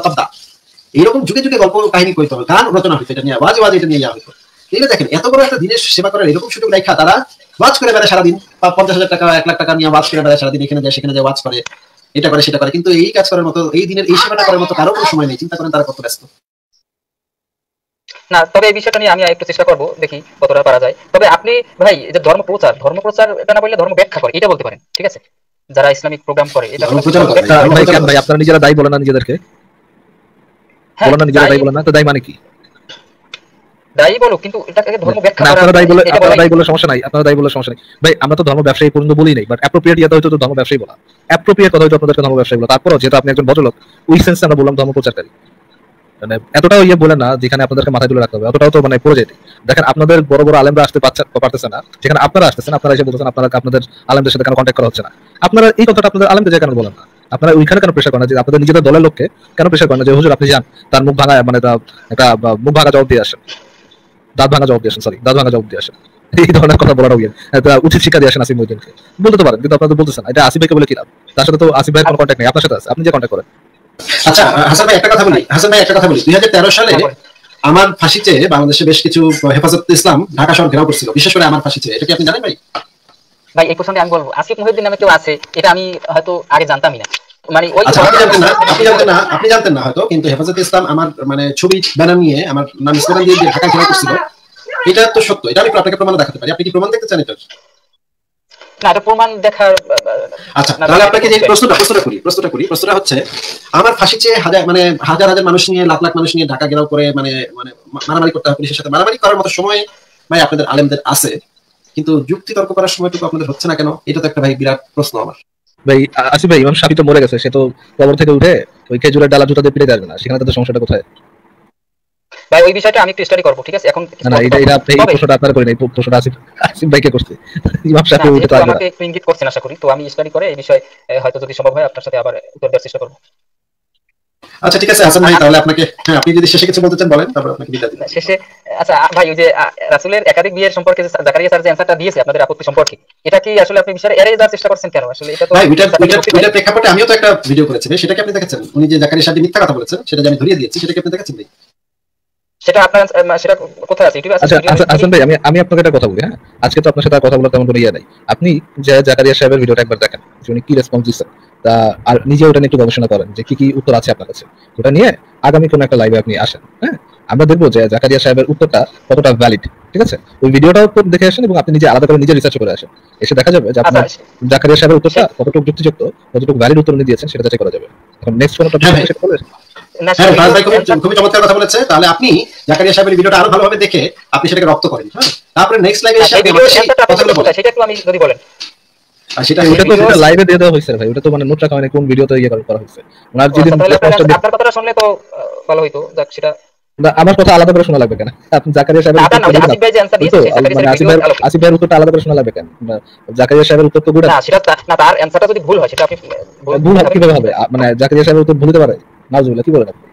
এইরকম যুগে যুগে গল্প কাহিনী কইতো, গান রচনা হইতো, এটা নিয়ে ওয়াজ ওয়াজ এটা নিয়ে যাওয়া হইতো। এইটা দেখেন, এত বড় একটা দিনের সেবা করার এরকম সুযোগ রেখা তারা ওয়াজ করে বেড়ায় সারাদিন পঞ্চাশ হাজার টাকা, এক লাখ টাকা নিয়ে ওয়াজ করে বেড়ায় সারাদিন, এখানে যায়, সেখানে যায়, ওয়াজ করে, এটা করে, সেটা করে। কিন্তু এই কাজ করার মতো, এই দিনের, এই সেবাটা করার মতো কারও কোনো সময় নেই, চিন্তা করেন তারা কত ব্যস্ত। না তবে এই বিষয়টা নিয়ে আমি একটু চেষ্টা করব দেখি কতটা পারা যায়। তবে আপনি ভাই যে ধর্ম প্রচার ধর্ম প্রচার এটা না বললে ধর্ম ব্যাখ্যা করে এটা বলতে পারেন ঠিক আছে? যারা ইসলামিক প্রোগ্রাম করে এটা। ভাই আপনারা নিজেরা দায়ী বলেন না নিজেদেরকে। হ্যাঁ, বলেন না নিজেরা দায়ী দায়ী- বলেন না তো দায়ী মানে কি? দায়ী বলো কিন্তু এটাকে ধর্ম ব্যাখ্যা করা আপনারা দায়ী বলে আপনারা দায়ী বলে সমস্যা নাই আপনারা দায়ী বলে সমস্যা নেই। ভাই আমরা তো ধর্ম ব্যবসায়ী পর্যন্ত বলি নাই বাট অ্যাপ্রোপ্রিয়েট ইয়াতে হয়তো তো ধর্ম ব্যবসায়ী বলা। অ্যাপ্রোপ্রিয়েট কথা হয়তো আপনাদেরকে ধর্ম ব্যবসায়ী বলা। তারপরও যেহেতু আপনি একজন ভদ্রলোক ওই সেন্সে আমরা বললাম ধর্ম প্রচারকারী। মানে এতটাও ইয়ে বলে না যেখানে আপনাদেরকে মাথায় তুলে রাখতে হবে অতটাও তো মানে পড়ে যেতে। দেখেন, আপনাদের বড় বড় আলেমরা আসতে পারতেছে না। যেখানে আপনারা আসতেছেন, আপনারা এসে বলতেছেন আপনারা আপনাদের আলেমদের সাথে কেন কন্ট্যাক্ট করা হচ্ছে না। আপনারা এই কথাটা আপনাদের আলেমদের কেন বলেন না? আপনারা ওইখানে কেন প্রেশার করেন যে আপনাদের নিজেদের দলের লোককে কেন প্রেশার করেন যে, হুজুর, আপনি যান। তার মুখ ভাঙা মানে একটা মুখ ভাঙা জবাব দিয়ে আসেন। দাঁত ভাঙা জবাব দিয়ে আসেন সরি দাঁত ভাঙা জবাব দিয়ে আসেন। এই ধরনের কথা বলার উইয়ার উচিত শিক্ষা দিয়ে আসেন আসিফ মহিউদ্দিনকে। বলতে পারেন, কিন্তু আপনারা তো বলতেছেন এটা আসিফ ভাইকে বলে কি লাভ? তার সাথে তো আসিফ ভাইয়ের কোনো কন্ট্যাক্ট নেই। আপনার সাথে আছে? আপনি যে কন্ট্যাক্ট করেন। আচ্ছা হাসান ভাই একটা কথা বলি হাসান ভাই একটা কথা বলি। দুই সালে হ্যাঁ, আমার ফাঁসি চেয়ে বাংলাদেশে বেশ কিছু হেফাজত ইসলাম ঢাকা শহর ঘেরাও করছিল। বিশেষ করে আমার ফাঁসি চেয়ে এটা কি আপনি জানেন ভাই? ভাই এই প্রসঙ্গে আমি বলব আসিফ মহিউদ্দিন নামে কেউ আছে? এটা আমি হয়তো আগে জানতামই না। মানে ওই আচ্ছা আপনি জানতেন না আপনি জানতেন না আপনি জানতেন না হয়তো কিন্তু হেফাজত ইসলাম আমার মানে ছবি ব্যানার নিয়ে আমার নাম ইসলাম দিয়ে দিয়ে ঢাকা ঘেরাও করছিল। এটা তো সত্য এটা আমি আপনাকে প্রমাণ দেখাতে পারি। আপনি কি প্রমাণ দেখতে চান এটা না এটা প্রমাণ দেখার আচ্ছা তাহলে আপনাকে যে প্রশ্নটা প্রশ্নটা করি প্রশ্নটা করি প্রশ্নটা হচ্ছে আমার ফাঁসি চেয়ে হাজার মানে হাজার হাজার মানুষ নিয়ে লাখ লাখ মানুষ নিয়ে ঢাকা ঘেরাও করে মানে মানে মারামারি করতে হবে পুলিশের সাথে মারামারি করার মতো সময় ভাই আপনাদের আলেমদের আছে কিন্তু যুক্তি তর্ক করার সময়টুকু আপনাদের হচ্ছে না কেন? এটা তো একটা ভাই বিরাট প্রশ্ন আমার। ভাই আ- আসিফ ভাই ইমাম শাফি তো মরে গেছে সে তো কবর থেকে উঠে ওই খেজুরের ডালা জুতা দিয়ে পিড়ে আসবে না সেখানে তাদের সমস্যাটা কোথায়? ভাই ওই বিষয়টা আমি একটু স্টাডি করব ঠিক আছে? এখন না না এটা এটা আপনি এই প্রশ্নটা আপনার করেন এই প্রশ্নটা আসিফ আসিফ ভাইকে করছে। ইমাম উঠে যেহেতু তো আমাকে একটু ইঙ্গিত করছেন আশা করি। তো আমি স্টাডি করে এই বিষয়ে হয়তো যদি সম্ভব হয় আপনার সাথে আবার উত্তর দেওয়ার চেষ্টা করব। আচ্ছা ঠিক আছে হাসান ভাই তাহলে আপনাকে হ্যাঁ আপনি যদি শেষে কিছু বলতে চান বলেন তারপর আপনাকে বিদায় দিন শেষে আচ্ছা ভাই ওই যে রাসূলের একাধিক বিয়ের সম্পর্কে যে জাকারিয়া স্যার যে অ্যান্সারটা দিয়েছে আপনাদের আপত্তি সম্পর্কে এটা কি আসলে আপনি বিষয়ে এড়িয়ে যাওয়ার চেষ্টা করছেন কেন? আসলে এটা তো ভাই জাকারিয়া ওইটার প্রেক্ষাপটে আমিও তো একটা ভিডিও করেছি ভাই, সেটা কি আপনি দেখেছেন? উনি যে জাকারির সাথে মিথ্যা কথা বলেছেন সেটা যে আমি ধরিয়ে দিয়েছি সেটা কি আপনি দেখেছেন ভাই সেটা আপনার সেটা কোথায় আছে? ইউটিউবে আছে? আচ্ছা আচ্ছা, আছে? হাসান ভাই আমি আমি আপনাকে একটা কথা বলি হ্যাঁ? আজকে তো আপনার সাথে কথা বলার তেমন কোনো ইয়ে নাই। আপনি যে জাকারিয়া সাহেবের ভিডিওটা একবার দেখেন উনি কি রেসপন্স দিচ্ছেন তা আর নিজে ওটা নিয়ে একটু গবেষণা করেন যে কি কি উত্তর আছে আপনার কাছে। ওটা নিয়ে আগামী কোনো একটা লাইভে আপনি আসেন হ্যাঁ? আমরা দেখব যে জাকারিয়া সাহেবের উত্তরটা কতটা ভ্যালিড ঠিক আছে? ওই ভিডিওটাও তো দেখে আসেন এবং আপনি নিজে আলাদা করে নিজে রিসার্চ করে আসেন। এসে দেখা যাবে যে আপনার আচ্ছা। জাকারিয়া সাহেবের উত্তরটা কতটুকু যুক্তিযুক্ত কতটুকু ভ্যালিড উত্তর উনি দিয়েছেন সেটা যাচাই করা যাবে। এখন নেক্সট কোনো টপিক হ্যাঁ ভাই খুবই চমৎকার কথা বলেছে। তাহলে আপনি জাকারিয়া সাহেবের ভিডিওটা আরও ভালোভাবে দেখে আপনি সেটাকে রপ্ত করেন হ্যাঁ? তারপরে নেক্সট লাইভে এসে কথাগুলো বলেন। সেটা একটু আমি যদি বলেন। আর সেটা ওটা তো ভিডিও- লাইভে দিয়ে দেওয়া হয়েছে ভাই ওটা তো মানে নোট রাখা হয়নি কোন ভিডিওতে ইয়ে করা হয়েছে। ওনার যেদিন আচ্ছা, আপনার response টা আপনার কথাটা শুনলে তো ভালো হইতো। যাক সেটা আমার কথা আলাদা করে শোনা লাগবে কেন? আপনি জাকারিয়া সাহেবের উত্তর না, ওই যে দিলেন আসিফ ভাই যে দিয়েছে, তো, সেই জাকারিয়া সাহেবের আসিফ ভাইয়ের- আলোকে। আসিফ ভাইয়ের উত্তরটা আলাদা করে শোনা লাগবে কেন? জাকারিয়া সাহেবের উত্তর তো গুড না সেটা না তার অ্যান্সারটা যদি ভুল হয় সেটা আপনি ভুল হবে কীভাবে হবে? মানে জাকারিয়া সাহেবের উত্তর ভুল হতে পারে? নাউজুবিল্লাহ কি বলেন আপনি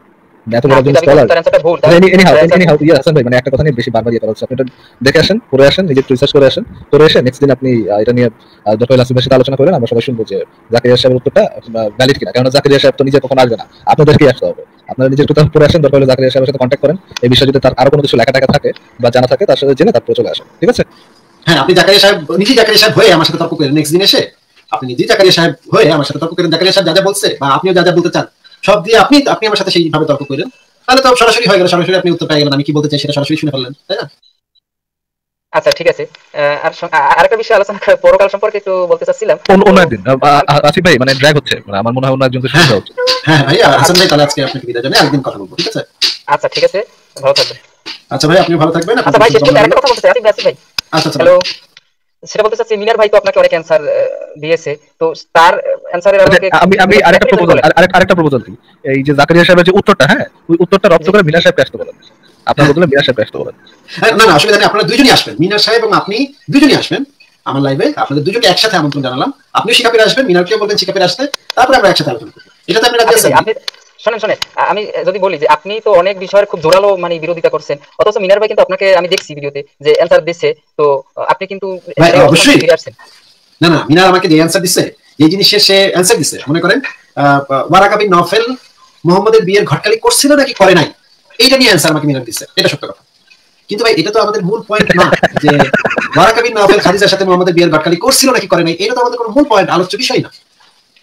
এত বড় একজন স্কলার তার অ্যান্সারটা ভুল তার any anyhow answer- anyhow yeah Hasan ভাই মানে একটা কথা নিয়ে বেশি বারবার ইয়ে করা হচ্ছে আপনি এটা দেখে আসেন পড়ে আসেন নিজে রিসার্চ করে আসেন। করে এসে নেক্সট দিন আপনি এটা নিয়ে ডক্টর আসিফের সাথে আলোচনা করেন। আমরা সবাই শুনব যে জাকারিয়া সাহেবের উত্তরটা ভ্যালিড কিনা। কারণ জাকারিয়া সাহেব তো নিজে কখন আসবে না। আপনাদেরকে আসতে হবে। আপনারা নিজে একটু পড়ে আসেন দরকার হলে জাকারিয়া সাহেবের সাথে কন্ট্যাক্ট করেন। এই বিষয়ে যদি তার আরও কোনো কিছু লেখা টাকা থাকে বা জানা থাকে তার সাথে জেনে তারপরে চলে আসেন। ঠিক আছে? হ্যাঁ আপনি জাকারিয়া সাহেব নিজেই জাকারিয়া সাহেব হয়ে আমার সাথে তর্ক করেন। নেক্সট দিন এসে আপনি নিজেই জাকারিয়া সাহেব হয়ে আমার সাথে তর্ক করেন। জাকারিয়া সাহেব যা যা বলছে বা আপনিও যা যা বলতে চান সব দিয়ে আপনি আপনি আমার সাথে সেইভাবে তর্ক করেন। তাহলে তো সরাসরি হয়ে গেল সরাসরি আপনি উত্তর পেয়ে গেলেন আমি কি বলতে চাই সেটা সরাসরি শুনে ফেললেন তাই না? আচ্ছা ঠিক আছে। আর আরেকটা বিষয় আলোচনা করে পরকাল সম্পর্কে একটু বলতে চাচ্ছিলাম। অন্য একদিন আসিফ ভাই মানে ড্র্যাগ হচ্ছে। মানে আমার মনে হয় অন্য একজনকে শুনতে হচ্ছে। হ্যাঁ ভাই হাসান ভাই তাহলে আজকে আপনাকে বিদায় জানাই একদিন কথা বলব ঠিক আছে? আচ্ছা ঠিক আছে। ভালো থাকবেন। আচ্ছা ভাই আপনি ভালো থাকবেন। আচ্ছা ভাই আরেকটা কথা বলতে চাই। আসিফ ভাই, আসিফ ভাই। আচ্ছা আচ্ছা। হ্যালো। সেটা বলতে চাচ্ছি মিনার ভাই তো আপনাকে অনেক অ্যান্সার দিয়েছে। তো তার অ্যান্সারের আচ্ছা, আমি আমি আরেকটা প্রপোজাল আরেকটা প্রপোজাল দিই। এই যে জাকারিয়া সাহেবের যে উত্তরটা হ্যাঁ ওই উত্তরটা রপ্ত করে মিনা সাহেবকে আসতে বলেন। আপনার বদলে মিনা সাহেবকে আসতে বলেন। হ্যাঁ, না না অসুবিধা নেই আপনারা দুজনই আসবেন। মিনার সাহেব এবং আপনি দুজনই আসবেন আমার লাইভে আপনাদের দুজনকে একসাথে আমন্ত্রণ জানালাম। আপনিও শিকাপের আসবেন মিনারকেও বলবেন শিকাপের আসতে। তারপরে আমরা একসাথে আলোচনা করব। এটাতে আপনি রাজি আপনি শোনেন শোনেন আমি যদি বলি যে আপনি তো অনেক বিষয়ের খুব জোরালো মানে বিরোধিতা করছেন অথচ মিনার ভাই কিন্তু আপনাকে আমি দেখছি ভিডিওতে যে অ্যান্সার দিচ্ছে তো আপনি কিন্তু অবশ্যই। না না মিনার আমাকে যে অ্যান্সার দিচ্ছে এই সে অ্যান্সার দিচ্ছে মনে করেন আহ, ওয়ারাকা বিন নফেল মোহাম্মদের বিয়ের ঘটকালি করছিল নাকি করে নাই? এইটা নিয়ে অ্যান্সার আমাকে মিনার দিচ্ছে এটা সত্য কথা। কিন্তু ভাই এটা তো আমাদের মূল পয়েন্ট না যে ওয়ারাকা বিন নফেল খাদিজার সাথে মোহাম্মদের বিয়ের ঘটকালি করছিল নাকি করে নাই এটা তো আমাদের কোনো মূল পয়েন্ট আলোচ্য বিষয় না।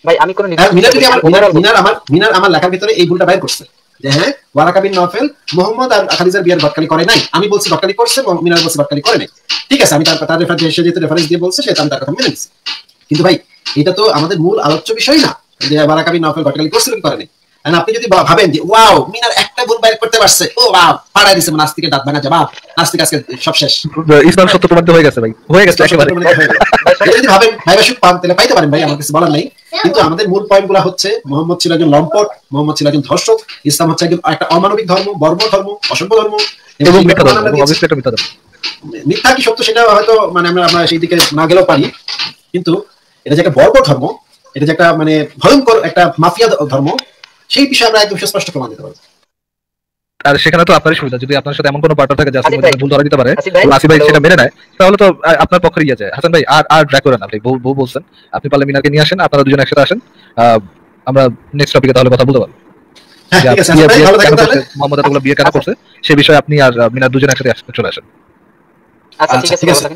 ভাই আমি কোনো হ্যাঁ, মিনার যদি আমার মিনার বলছি। মিনার আমার মিনার আমার লেখার ভিতরে এই ভুলটা বাইর করছে। যে হ্যাঁ ওয়ারাকা বিন নফেল মোহাম্মদ আর খাদিজার বিয়ের করে নাই। আমি বলছি ঘটকালি করছে মিনার বলছে করে নাই। ঠিক আছে আমি তার তার রেফারেন্স সে যেহেতু রেফারেন্স দিয়ে বলছে সেটা আমি তার কথা মেনে নিচ্ছি কিন্তু ভাই এটা তো আমাদের মূল আলোচ্য বিষয় না যে ওয়ারাকা বিন নফেল ঘটকালি করছিল কি করে নাই। আপনি যদি ভাবেন যে ওয়াও মিনার একটা ভুল বাইর করতে পারছে। ও ওয়াও পাড়ায় দিছে নাস্তিকের দাঁত ভাঙা জবাব নাস্তিক আজকে সব শেষ। ইসলাম সত্য প্রমাণিত হয়ে গেছে ভাই। হয়ে গেছে একেবারে। যদি ভাবেন ভাই সুখ পান তাহলে পাইতে পারেন ভাই আমার কিছু বলার নাই। কিন্তু আমাদের মূল পয়েন্টগুলা হচ্ছে মোহাম্মদ ছিল একজন লম্পট মোহাম্মদ ছিল একজন ধর্ষক। ইসলাম হচ্ছে একজন একটা অমানবিক ধর্ম বর্ম ধর্ম অসভ্য ধর্ম। এবং মিথ্যা ধর্ম আমরা অবশ্যই এটা মিথ্যা ধর্ম। মিথ্যা কি সত্য সেটা হয়তো মানে আমরা আমরা সেই দিকে না গেলেও পারি। কিন্তু এটা যে একটা বর্বর ধর্ম এটা যে একটা মানে ভয়ঙ্কর একটা মাফিয়া ধর্ম সেই বিষয়ে আমরা একদম সুস্পষ্ট প্রমাণ দিতে পারি আর সেখানে তো আপনারই সুবিধা যদি আপনার সাথে এমন কোনো পার্টনার থাকে যে আসিফ আসিফ ভুল ধরা দিতে পারে আসিফ ভাই। সেটা মেনে নেয় তাহলে তো আপনার পক্ষে ইয়ে যায় হাসান ভাই আর আর ড্র্যাগ করেন আপনি বউ বউ বলছেন। আপনি পারলে মিনাকে নিয়ে আসেন আপনারা দুজন একসাথে আসেন। আহ, আমরা নেক্সট টপিকে তাহলে কথা বলতে পারব। হ্যাঁ ঠিক আছে আচ্ছা, ভাই, বিয়ে ভালো তাহলে। করছে, মোহাম্মদ আতাউল্লাহ বিয়ে কেন করছে সে বিষয়ে আপনি আর মিনার দুজন একসাথে চলে আসেন। আচ্ছা ঠিক আচ্ছা আছে